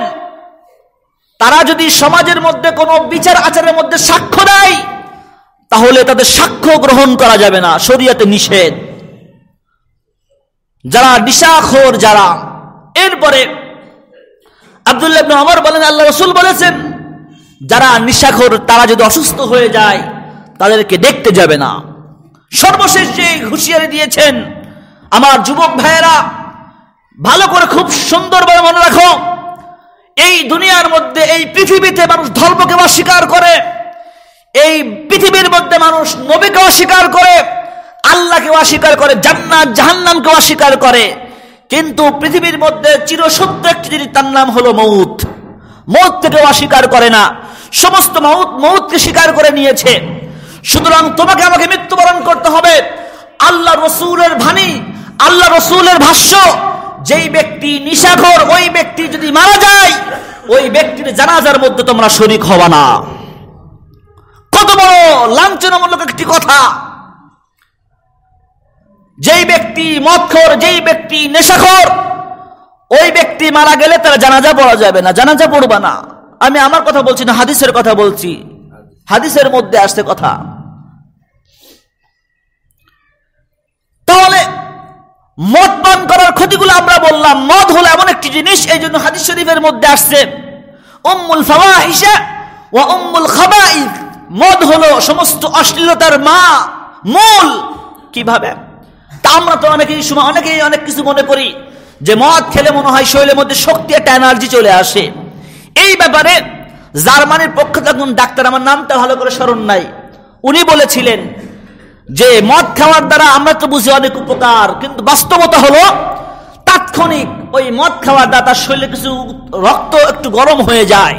তারা যদি সমাজের মধ্যে কোনো বিচার আচারের মধ্যে সাক্ষ্য দেয়, তাহলে তাদের সাক্ষ্য গ্রহণ করা যাবে না। শরীয়তে নিষেধ। যারা নিশাখোর, যারা। এরপরে আবদুল্লাহ আমার বলেন, আল্লাহ রসুল বলেছেন যারা নিশাখোর, তারা যদি অসুস্থ হয়ে যায়, তাদেরকে দেখতে যাবে না। সর্বশেষ যে হুঁশিয়ারি দিয়েছেন, আমার যুবক ভাইয়েরা, ভালো করে খুব সুন্দরভাবে মনে রাখো, এই দুনিয়ার মধ্যে, এই পৃথিবীতে মানুষ ধর্মকে অস্বীকার করে, এই পৃথিবীর মধ্যে মানুষ নবীকে অস্বীকার করে, আল্লাহকে অস্বীকার করে, জান্নাত, জাহান্নামকে অস্বীকার করে, কিন্তু পৃথিবীর মধ্যে চিরসত্য একটি জিনিস, তার নাম হলো মৌত মৌত থেকে অস্বীকার করে না। সমস্ত মৌত, মৌতকে স্বীকার করে নিয়েছে। সুতরাং তোমাকে আমাকে মৃত্যুবরণ করতে হবে। আল্লাহ রসুলের ভানি আল্লাহ রসুলের ভাষ্য, যেই ব্যক্তি নিশাখর, ওই ব্যক্তি যদি মারা যায়, ওই ব্যক্তির জানাজার মধ্যে তোমরা শরিক হবা না। কত বড় লাঞ্ছনামূলক একটি কথা। যেই ব্যক্তি মদখর, যেই ব্যক্তি নেশাখর ওই ব্যক্তি মারা গেলে তারা জানাজা পড়া যাবে না, জানাজা পড়বা না। আমি আমার কথা বলছি না, হাদিসের কথা বলছি। হাদিসের মধ্যে আসতে কথা। তাহলে মদ পান করার ক্ষতিগুলো আমরা বললাম। মদ হলো এমন একটি জিনিস, এই জন্য হাদিস শরীফের মধ্যে আসছে, উম্মুল ফাওয়াহিশা ওয়া উম্মুল খাবাইদ মদ হলো সমস্ত অশ্লীলতার মা, মূল। কীভাবে? তা আমরা তো অনেকেই সময় অনেকেই অনেক কিছু মনে করি। যে মদ খেলে মনে হয় শরীরের মধ্যে শক্তি, একটা এনার্জি চলে আসে। এই ব্যাপারে জার্মানির পক্ষ থেকে ডাক্তার, আমার নামটা ভালো করে স্মরণ নাই। উনি বলেছিলেন যে, মদ খাওয়ার দ্বারা আমরা তো বুঝি অনেক উপকার, কিন্তু বাস্তবতা হলো তাৎক্ষণিক ওই মদ খাওয়ার দ্বারা তার শরীরে কিছু রক্ত একটু গরম হয়ে যায়।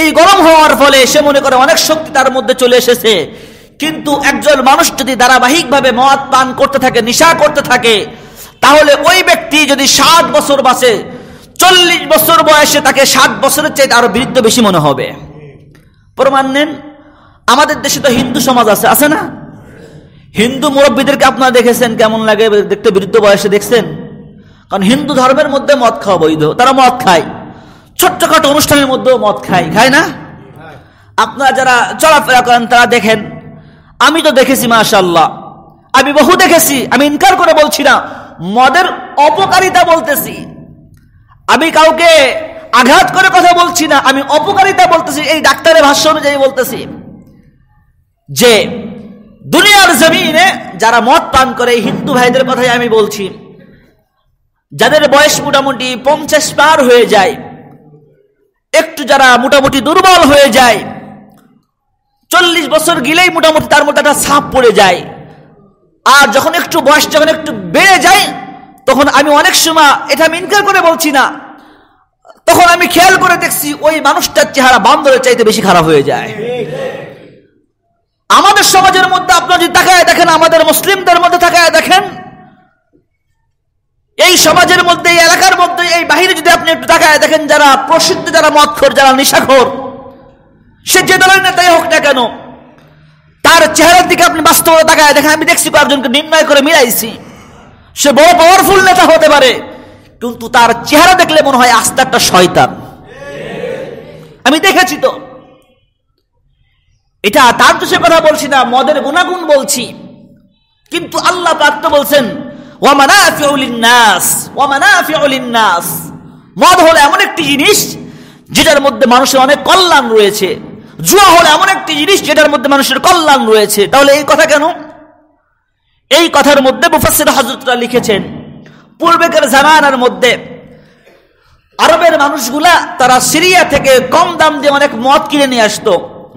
এই গরম হওয়ার ফলে সে মনে করে অনেক শক্তি তার মধ্যে চলে এসেছে। কিন্তু একজন মানুষ যদি ধারাবাহিকভাবে মদ পান করতে থাকে, নিশা করতে থাকে তাহলে ওই ব্যক্তি যদি সাত বছর বাঁচে, চল্লিশ বছর বয়সে তাকে সাত বছরের চাইতে আরও বৃদ্ধ বেশি মনে হবে। প্রমাণ নেন, আমাদের দেশে তো হিন্দু সমাজ আছে আছে না? হিন্দু মুরব্বীদেরকে আপনারা দেখেছেন, কেমন লাগে দেখতে বৃদ্ধ বয়সে দেখছেন? কারণ হিন্দু ধর্মের মধ্যে মদ খাওয়া বৈধ, তারা মদ খায়। ছোট্টখাটো অনুষ্ঠানের মধ্যেও মদ খায় খায় না? আপনারা যারা চলাফেরা করেন, তারা দেখেন। আমি তো দেখেছি মাশাল্লাহ আমি বহু দেখেছি, আমি ইনকার করে বলছি না। মদের অপকারিতা বলতেছি। আমি কাউকে আঘাত করে কথা বলছি না, আমি অপকারিতা বলতেছি, এই ডাক্তারের ভাষ্য অনুযায়ী বলতেছি। যে দুনিয়ার জমিনে যারা মদ পান করে হিন্দু ভাইদের কথাই আমি বলছি। যাদের বয়স মোটামুটি পঞ্চাশ পার হয়ে যায়, একটু যারা মোটামুটি দুর্বল হয়ে যায়, চল্লিশ বছর গেলেই মোটামুটি তার মধ্যে একটা সাপ পড়ে যায়। আর যখন একটু বয়স যখন একটু বেড়ে যায়, তখন আমি অনেক সময় এটা আমি ইনকার করে বলছি না, তখন আমি খেয়াল করে দেখছি ওই মানুষটার চেহারা বান্দরের চাইতে বেশি খারাপ হয়ে যায়। আমাদের সমাজের মধ্যে আপনার যদি তাকায় দেখেন, আমাদের মুসলিমদের মধ্যে তাকায় দেখেন, এই সমাজের মধ্যে, এই এলাকার মধ্যে, এই বাহিরে যদি আপনি একটু তাকায় দেখেন, যারা প্রসিদ্ধ, যারা মদখোর, যারা নিশাখোর, সে যে দলের নেতাই হোক না কেন তার চেহারার দিকে আপনি বাস্তবতা তাকায় দেখেন, আমি দেখছি কয়েকজনকে নির্ণয় করে মিলাইছি। সে বড় পাওয়ারফুল নেতা হতে পারে, কিন্তু তার চেহারা দেখলে মনে হয় আস্তে একটা শয়তান। আমি দেখেছি তো। এটা তার দোষের কথা বলছি না, মদের গুণাগুণ বলছি। কিন্তু আল্লাহ প্রাপ্ত বলছেন মদ হলো এমন একটি জিনিস, যেটার মধ্যে মানুষের অনেক কল্যাণ রয়েছে। জুয়া হলো এমন একটি জিনিস যেটার মধ্যে মানুষের কল্যাণ রয়েছে। তাহলে এই কথা কেন? এই কথার মধ্যে মুফাসির হজরতরা লিখেছেন, পূর্বেকার জামানার মধ্যে আরবের মানুষগুলা তারা সিরিয়া থেকে কম দাম দিয়ে অনেক মদ কিনে নিয়ে আসতো।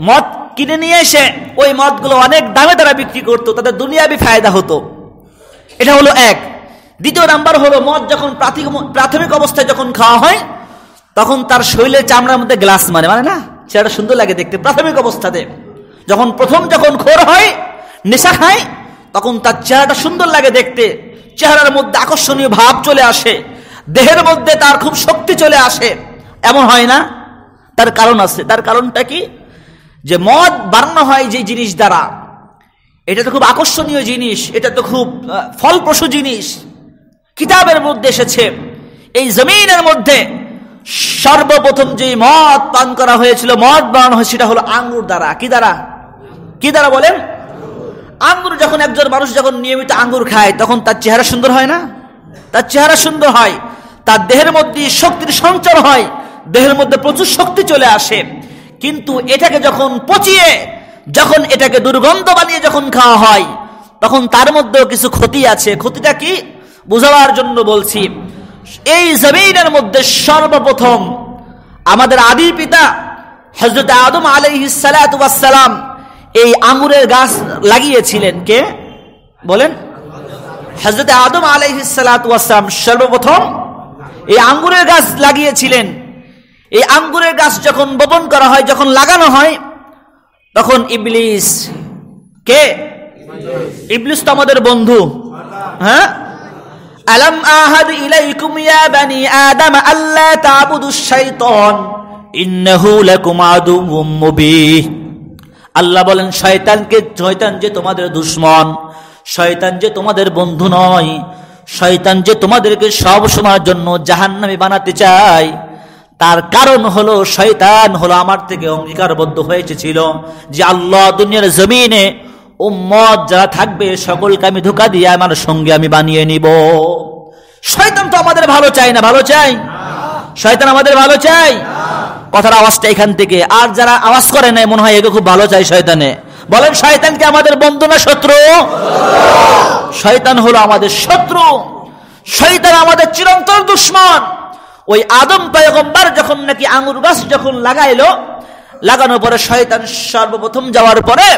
মদ কিনে নিয়ে এসে ওই মদগুলো অনেক দামে তারা বিক্রি করতো, তাদের দুনিয়াবি ফায়দা হতো। এটা হলো এক। দ্বিতীয় নাম্বার হলো, মদ যখন প্রাথমিক অবস্থায় যখন খাওয়া হয়, তখন তার শরীরের চামড়ার মধ্যে গ্লাস মানে মানে না? সেটা সুন্দর লাগে দেখতে, প্রাথমিক অবস্থাতে। যখন প্রথম যখন খোর হয়, নেশা খায়, তখন তার চেহারাটা সুন্দর লাগে দেখতে। চেহারার মধ্যে আকর্ষণীয় ভাব চলে আসে। দেহের মধ্যে তার খুব শক্তি চলে আসে। এমন হয় না? তার কারণ আছে। তার কারণটা কি? যে মদ বানানো হয় যে জিনিস দ্বারা। এটা তো খুব আকর্ষণীয় জিনিস। এটা তো খুব ফলপ্রসূ জিনিস। কিতাবের মধ্যে এসেছে। এই জমিনের মধ্যে সর্বপ্রথম যে মদ পান করা হয়েছিল, মদ বানানো হয়েছে সেটা হলো আঙ্গুর দ্বারা। কি দ্বারা? কি দ্বারা বলেন? আঙ্গুর যখন একজন মানুষ যখন নিয়মিত আঙ্গুর খায়, তখন তার চেহারা সুন্দর হয় না? তার চেহারা সুন্দর হয়, তার দেহের মধ্যে শক্তির সঞ্চার হয়, দেহের মধ্যে প্রচুর শক্তি চলে আসে। কিন্তু এটাকে যখন পচিয়ে, যখন এটাকে দুর্গন্ধ বানিয়ে যখন খাওয়া হয়, তখন তার মধ্যেও কিছু ক্ষতি আছে। ক্ষতিটা কি? বোঝাবার জন্য বলছি এই জমিনের মধ্যে সর্বপ্রথম আমাদের আদি পিতা হজরত আদম আলহিসালাম এই আঙুরের গাছ লাগিয়েছিলেন কে? বলেন। হজরত আদম আলহিসালাম সর্বপ্রথম এই আঙ্গুরের গাছ লাগিয়েছিলেন। এই আঙ্গুরের গাছ যখন বপন করা হয়, যখন লাগানো হয়, তখন ইবলিস কে? ইবলিস তো আমাদের বন্ধু। হ্যাঁ? আলম আহাদ ইলাইকুম ইয়া বানি আদম আল্লা তাবুদুশ শাইতান। ইন্নাহু লাকুম আদুউম মুবিন। আল্লাহ বলেন শয়তানকে শয়তান যে তোমাদের দুশ্মন, শয়তান যে তোমাদের বন্ধু নয়, শয়তান যে তোমাদেরকে সব সময়ের জন্য জাহান্নামে বানাতে চায়, তার কারণ হলো শয়তান হলো আমার থেকে অঙ্গীকারবদ্ধ হয়েছে ছিল যে আল্লাহ দুনিয়ার জমিনে উম্মত যারা থাকবে, সকলকে আমি ধোকা দিয়ে আমার সঙ্গে আমি বানিয়ে নিব। শয়তান তো আমাদের ভালো চাই না, ভালো চাই শয়তান আমাদের ভালো চাই কথার আওয়াজটা এখান থেকে। আর যারা আওয়াজ করে নাই, মনে হয় এগুলো খুব ভালো চাই শয়তানে। বলেন শয়তানকে আমাদের বন্ধু না শত্রু? শয়তান হলো আমাদের শত্রু। শয়তান আমাদের চিরন্তন দুশ্মন। ওই আদম পয়গম্বর যখন নাকি আঙুর গাছ যখন লাগাইলো, লাগানোর পরে শয়তান সর্বপ্রথম যাওয়ার পরে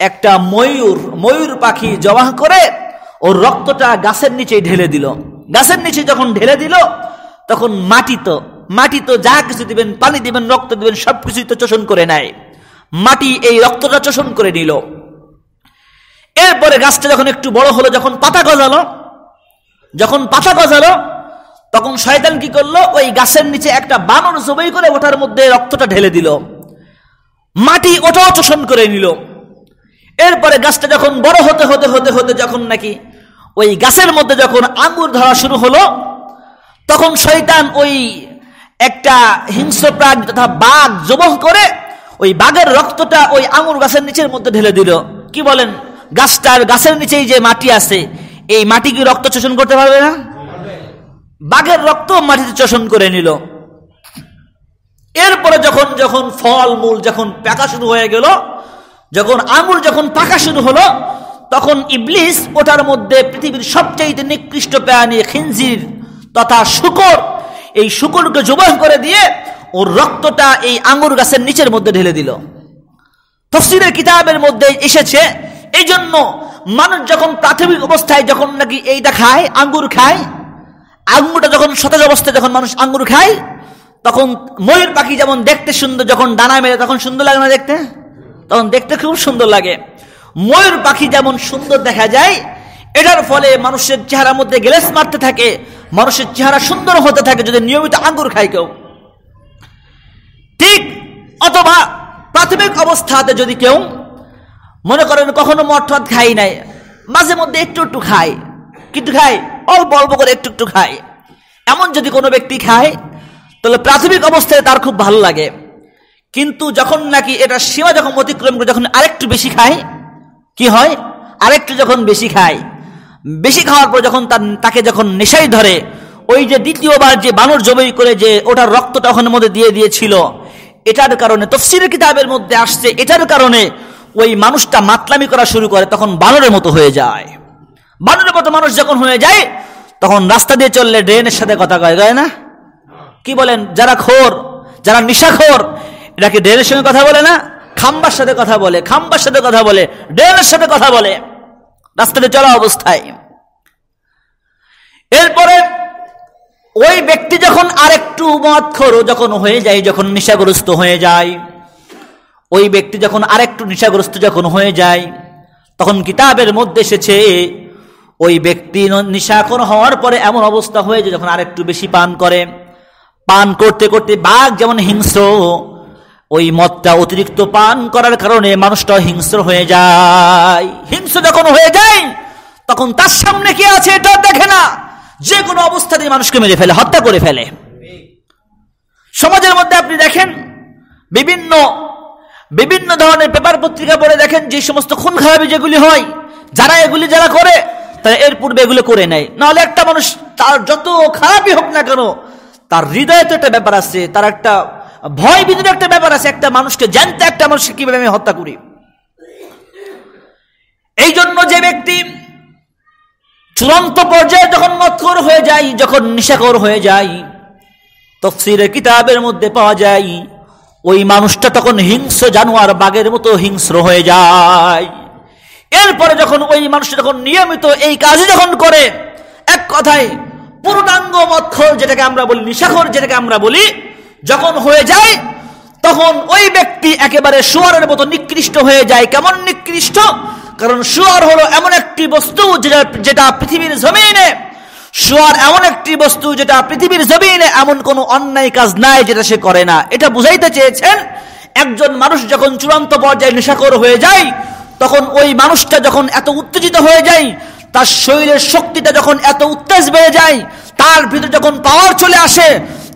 একটা ময়ূর ময়ূর পাখি জবাহ করে ওর রক্তটা গাছের নিচে ঢেলে দিল। গাছের নিচে যখন ঢেলে দিল, তখন মাটি তো মাটি তো যা কিছু দিবেন, পানি দিবেন, রক্ত দিবেন, সবকিছুই তো চোষণ করে নেয়। মাটি এই রক্তটা চোষণ করে নিল। এরপরে গাছটা যখন একটু বড় হলো, যখন পাতা গজালো, যখন পাতা গজালো, তখন শয়তান কি করল? ওই গাছের নিচে একটা বানর জবাই করে ওটার মধ্যে রক্তটা ঢেলে দিল। মাটি ওটাও চোষণ করে নিল। এরপরে গাছটা যখন বড় হতে হতে হতে হতে যখন নাকি ওই গাছের মধ্যে যখন আঙ্গুর ধরা শুরু হলো, তখন শৈতান ওই একটা হিংস্র প্রাণ তথা বাঘ জবহ করে ওই বাঘের রক্তটা ওই আঙুর গাছের নিচের মধ্যে ঢেলে দিল। কি বলেন? গাছটার গাছের নিচেই যে মাটি আছে, এই মাটি কি রক্ত শোষণ করতে পারবে না? বাঘের রক্ত মাটিতে চোষণ করে নিল। এরপরে যখন যখন ফল মূল যখন পাকা শুরু হয়ে গেল যখন আঙুর যখন পাকা শুরু হলো, তখন ইবলিস ওটার মধ্যে পৃথিবীর সবচেয়ে নিকৃষ্ট প্রাণী খিনজির তথা শুকর। এই শুকরকে জবাহ করে দিয়ে ওর রক্তটা এই আঙুর গাছের নিচের মধ্যে ঢেলে দিল। তফসিলের কিতাবের মধ্যে এসেছে এই জন্য মানুষ যখন প্রাথমিক অবস্থায় যখন নাকি এইটা খায় আঙ্গুর খায় আঙ্গুরটা যখন সতেজ অবস্থায় যখন মানুষ আঙ্গুর খায়, তখন ময়ূর পাখি যেমন দেখতে সুন্দর, যখন ডানা মেরে তখন সুন্দর লাগে না দেখতে? তখন দেখতে খুব সুন্দর লাগে। ময়ূর পাখি যেমন সুন্দর দেখা যায়, এটার ফলে মানুষের চেহারার মধ্যে গ্লেস মারতে থাকে, মানুষের চেহারা সুন্দর হতে থাকে যদি নিয়মিত আঙ্গুর খায় কেউ। ঠিক অথবা প্রাথমিক অবস্থাতে যদি কেউ মনে করেন কখনো মঠত খাই নাই, মাঝে মধ্যে একটু একটু খায়, কিন্তু খায়, অল্প অল্প করে একটু একটু খায়। এমন যদি কোনো ব্যক্তি খায়, তাহলে প্রাথমিক অবস্থায় তার খুব ভালো লাগে। কিন্তু যখন নাকি এটা সীমা যখন অতিক্রম করে যখন আরেকটু বেশি খায়, কি হয়? আরেকটু যখন বেশি খায়, বেশি খাওয়ার পর যখন তাকে যখন নেশাই ধরে, ওই যে দ্বিতীয়বার যে বানর জবই করে যে ওটার রক্তটা ওখানের মধ্যে দিয়ে দিয়েছিল, এটার কারণে, তফসিরের কিতাবের মধ্যে আসছে, এটার কারণে ওই মানুষটা মাতলামি করা শুরু করে, তখন বানরের মতো হয়ে যায়। বানরের মতো মানুষ যখন হয়ে যায়, তখন রাস্তা দিয়ে চললে ড্রেনের সাথে কথা কয় না? কি বলেন? যারা খোর, যারা নিশাখোর এটা কি ড্রেনের সঙ্গে কথা বলে না, খাম্বার সাথে কথা বলে, খাম্বার সাথে কথা বলে ড্রেনের সাথে কথা বলে। রাস্তাতে চলা অবস্থায়। এরপরে ওই ব্যক্তি যখন আরেকটু মদ খরো যখন হয়ে যায়, যখন নেশাগ্রস্ত হয়ে যায়, ওই ব্যক্তি যখন আরেকটু নেশাগ্রস্ত যখন হয়ে যায়, তখন কিতাবের মধ্যে এসেছে, ওই ব্যক্তি নিশাখর হওয়ার পরে এমন অবস্থা হয়ে যায়, যখন আরেকটু বেশি পান করে। পান করতে করতে বাঘ যেমন হিংস্র ওই মদটা অতিরিক্ত পান করার কারণে মানুষটা হিংস্র হয়ে যায়। হিংস্র যখন হয়ে যায়, তখন তার সামনে কি আছে এটা দেখে না। যে কোনো অবস্থাতেই মানুষকে মেরে ফেলে, হত্যা করে ফেলে। সমাজের মধ্যে আপনি দেখেন, বিভিন্ন বিভিন্ন ধরনের পেপার পত্রিকা পড়ে দেখেন, যে সমস্ত খুন খারাপি যেগুলি হয়, যারা এগুলি যারা করে তারা এর পূর্বে এগুলো করে নেয়। নাহলে একটা মানুষ তার যত খারাপই হোক না কেন, তার হৃদয়ে তো একটা ব্যাপার আছে, তার একটা ভয় বিধুর একটা ব্যাপার আছে, একটা মানুষকে জানতে একটা মানুষকে কীভাবে আমি হত্যা করি? এই জন্য যে ব্যক্তি চূড়ান্ত পর্যায়ে যখন মৎকর হয়ে যায়, যখন নিশাকর হয়ে যায়, তফসিরে কিতাবের মধ্যে পাওয়া যায়, ওই মানুষটা তখন হিংস্র জানোয়ার বাঘের মতো হিংস্র হয়ে যায়। এরপরে যখন ওই মানুষ যখন নিয়মিত এই কাজে যখন করে, এক কথায় পূর্ণাঙ্গ মৎখর যেটাকে আমরা বলি নিশাখর যেটাকে আমরা বলি যখন হয়ে যায়, তখন ওই ব্যক্তি একেবারে শুয়ারের মতো নিকৃষ্ট হয়ে যায়। কেমন নিকৃষ্ট? কারণ শুয়ার হলো এমন একটি বস্তু যেটা পৃথিবীর জমিনে শুয়ার এমন একটি বস্তু যেটা পৃথিবীর জমিনে এমন কোনো অন্যায় কাজ নাই যেটা সে করে না। এটা বুঝাইতে চেয়েছেন, একজন মানুষ যখন চূড়ান্ত পর্যায়ে নেশাকর হয়ে যায়, তখন ওই মানুষটা যখন এত উত্তেজিত হয়ে যায়, তার শরীরের শক্তিটা যখন এত উত্তেজ বেড়ে যায়, তার ভিতরে যখন পাওয়ার চলে আসে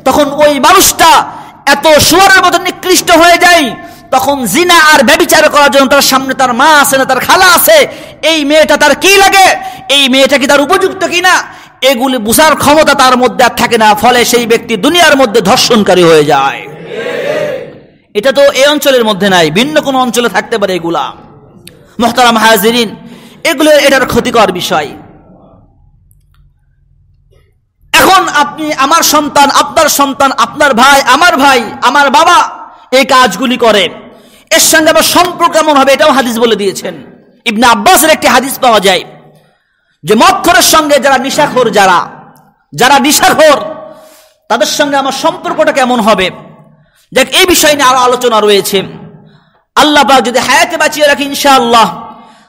তখন ওই মানুষটা এত শুয়ারের মতো নিকৃষ্ট হয়ে যায়, তখন জিনা আর ব্যবিচার করার জন্য তার সামনে তার মা আছে না, তার খালা আছে। এই মেয়েটা তার কি লাগে? এই মেয়েটা কি তার উপযুক্ত কিনা? এগুলি বুঝার ক্ষমতা তার মধ্যে আর থাকে না, ফলে সেই ব্যক্তি দুনিয়ার মধ্যে ধর্ষণকারী হয়ে যায়। এটা তো এই অঞ্চলের মধ্যে নাই, ভিন্ন কোনো অঞ্চলে থাকতে পারে এগুলা। মোহতারাম হাজিরিন, এগুলো এটার ক্ষতিকর বিষয়। এখন আপনি আমার সন্তান, আপনার সন্তান, আপনার ভাই, আমার ভাই, আমার বাবা এই কাজগুলি করে। এর সঙ্গে আবার সম্পর্ক কেমন হবে এটাও হাদিস বলে দিয়েছেন। ইবনে আব্বাসের একটি হাদিস পাওয়া যায় যে মক্ষরের সঙ্গে যারা নিশাখোর যারা যারা নিশাখোর, তাদের সঙ্গে আমার সম্পর্কটা কেমন হবে? দেখ, এই বিষয় নিয়ে আরও আলোচনা রয়েছে। আল্লাহ যদি হায়াতে বাঁচিয়ে রাখি ইনশাআল্লাহ,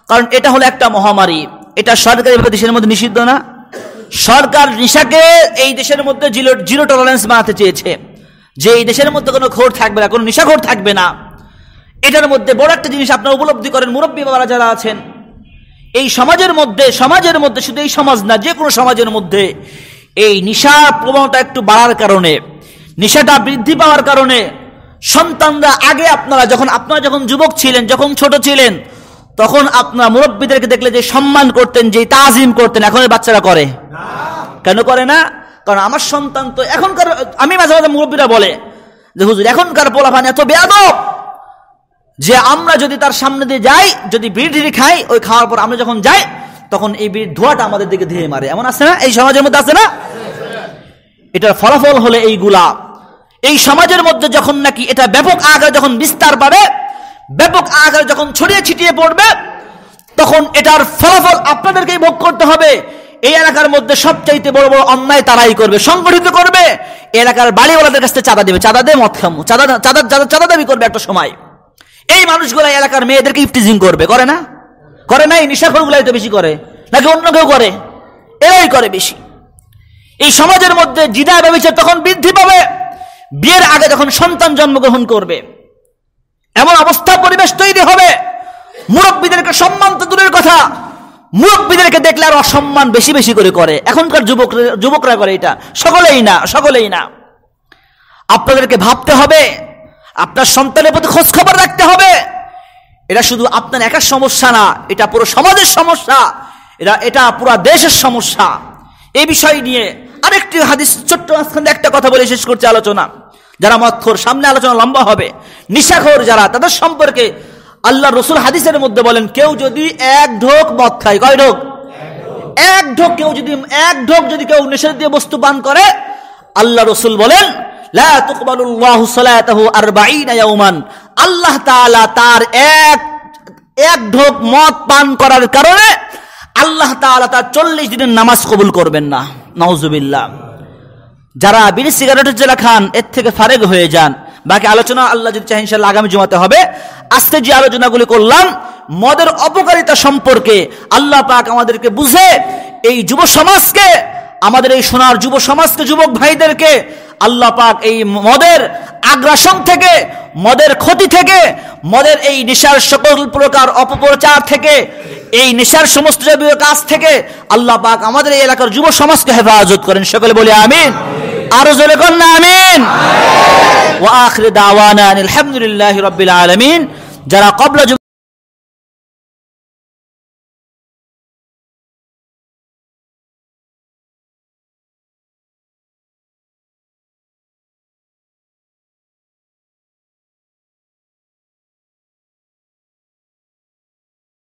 কারণ এটা হলো একটা মহামারী। এটা সরকারি দেশের মধ্যে নিষিদ্ধ না। সরকার নিশাকে এই দেশের মধ্যে জিরো জিরো টলারেন্স বানাতে চেয়েছে। যে এই দেশের মধ্যে কোনো ঘোর থাকবে না, কোনো নিশাখোর থাকবে না। এটার মধ্যে বড় একটা জিনিস আপনারা উপলব্ধি করেন, মুরব্বী বাবারা যারা আছেন, এই সমাজের মধ্যে সমাজের মধ্যে, শুধু এই সমাজ না, যে কোনো সমাজের মধ্যে, এই নিশার প্রবণতা একটু বাড়ার কারণে, নিশাটা বৃদ্ধি পাওয়ার কারণে, সন্তানরা আগে আপনারা যখন আপনারা যখন যুবক ছিলেন, যখন ছোট ছিলেন তখন আপনার মুরব্বীদেরকে দেখলে যে সম্মান করতেন, যে তাজিম করতেন, এখন বাচ্চারা করে। কেন করে না? কারণ আমার সন্তান তো এখনকার, আমি মাঝে মাঝে মুরব্বীরা বলে যে, হুজুর, এখনকার পোলাপান এত বেয়াদব যে আমরা যদি তার সামনে দিয়ে যাই, যদি বিড়ি খাই, ওই খাওয়ার পর আমরা যখন যাই, তখন এই বিড়ির ধোয়াটা আমাদের দিকে ধেয়ে মারে। এমন আছে না? এই সমাজের মধ্যে আছে না? এটার ফলাফল হলে এইগুলা এই সমাজের মধ্যে যখন নাকি এটা ব্যাপক আকারে যখন বিস্তার পাবে ব্যাপক আকারে যখন ছড়িয়ে ছিটিয়ে পড়বে, তখন এটার ফলাফল আপনাদেরকেই ভোগ করতে হবে। এই এলাকার মধ্যে সবচাইতে বড় বড় অন্যায় তারাই করবে, সংগঠিত করবে। এলাকার বাড়িওয়ালাদের কাছে চাঁদা দেবে, চাঁদা দে মত খামু। চাঁদা চাঁদা চাঁদা দাবি করবে একটা সময়। এই মানুষগুলো এলাকার মেয়েদেরকে ইফটিজিং করবে, করে না? করে না এই নিশাখরগুলাই তো বেশি করে। নাকি অন্য কেউ করে? এরাই করে বেশি। এই সমাজের মধ্যে জিদা ব্যবচার তখন বৃদ্ধি পাবে। বিয়ের আগে যখন সন্তান জন্মগ্রহণ করবে এমন অবস্থা পরিবেশ তৈরি হবে। মুরব্বীদেরকে সম্মান তো দূরের কথা। মুরব্বীদেরকে দেখলে আর অসম্মান বেশি বেশি করে করে। এখনকার যুবক যুবকরা করে এটা। সকলেই না সকলেই না। আপনাদেরকে ভাবতে হবে। আপনার সন্তানের প্রতি খোঁজ খবর রাখতে হবে। এটা শুধু আপনার একার সমস্যা না, এটা পুরো সমাজের সমস্যা। এটা এটা পুরো দেশের সমস্যা। এই বিষয় নিয়ে আরেকটি হাদিস, ছোট্ট একটা কথা বলে শেষ করছে আলোচনা। যারা মৎখর সামনে আলোচনা লম্বা হবে। নিশাখর যারা, তাদের সম্পর্কে আল্লাহ রসুল হাদিসের মধ্যে বলেন, কেউ যদি এক ঢোক মদ খায়, কয় ঢোক? এক ঢোক, কেউ যদি, এক ঢোক যদি কেউ নেশা দিয়ে বস্তু পান করে আল্লাহ রসুল বলেন আল্লাহ তার এক এক ঢোক মদ পান করার কারণে আল্লাহ তার চল্লিশ দিনের নামাজ কবুল করবেন না। নওজুবিল্লাহ যারা বিড়ি সিগারেটের জেলা খান, এর থেকে ফারেগ হয়ে যান। বাকি আলোচনা আল্লাহ যদি চাহেন আগামী জমাতে হবে। আজকে যে আলোচনাগুলি করলাম, মদের অপকারিতা সম্পর্কে আল্লাহ পাক আমাদেরকে বুঝে এই যুব সমাজকে, আমাদের এই সোনার যুব সমাজকে, যুবক ভাইদেরকে আল্লাহ পাক এই মদের আগ্রাসন থেকে, মদের ক্ষতি থেকে, মদের এই নেশার সকল প্রকার অপপ্রচার থেকে, এই নেশার সমস্ত জাতীয় কাজ থেকে আল্লাহ পাক আমাদের এই এলাকার যুব সমাজকে হেফাজত করেন। সকলে বলি আমিন। আরও জোরে কর না আমিন ওয়া আখির দাওয়ানা আলহামদুলিল্লাহি রাব্বিল আলামিন যারা কবলা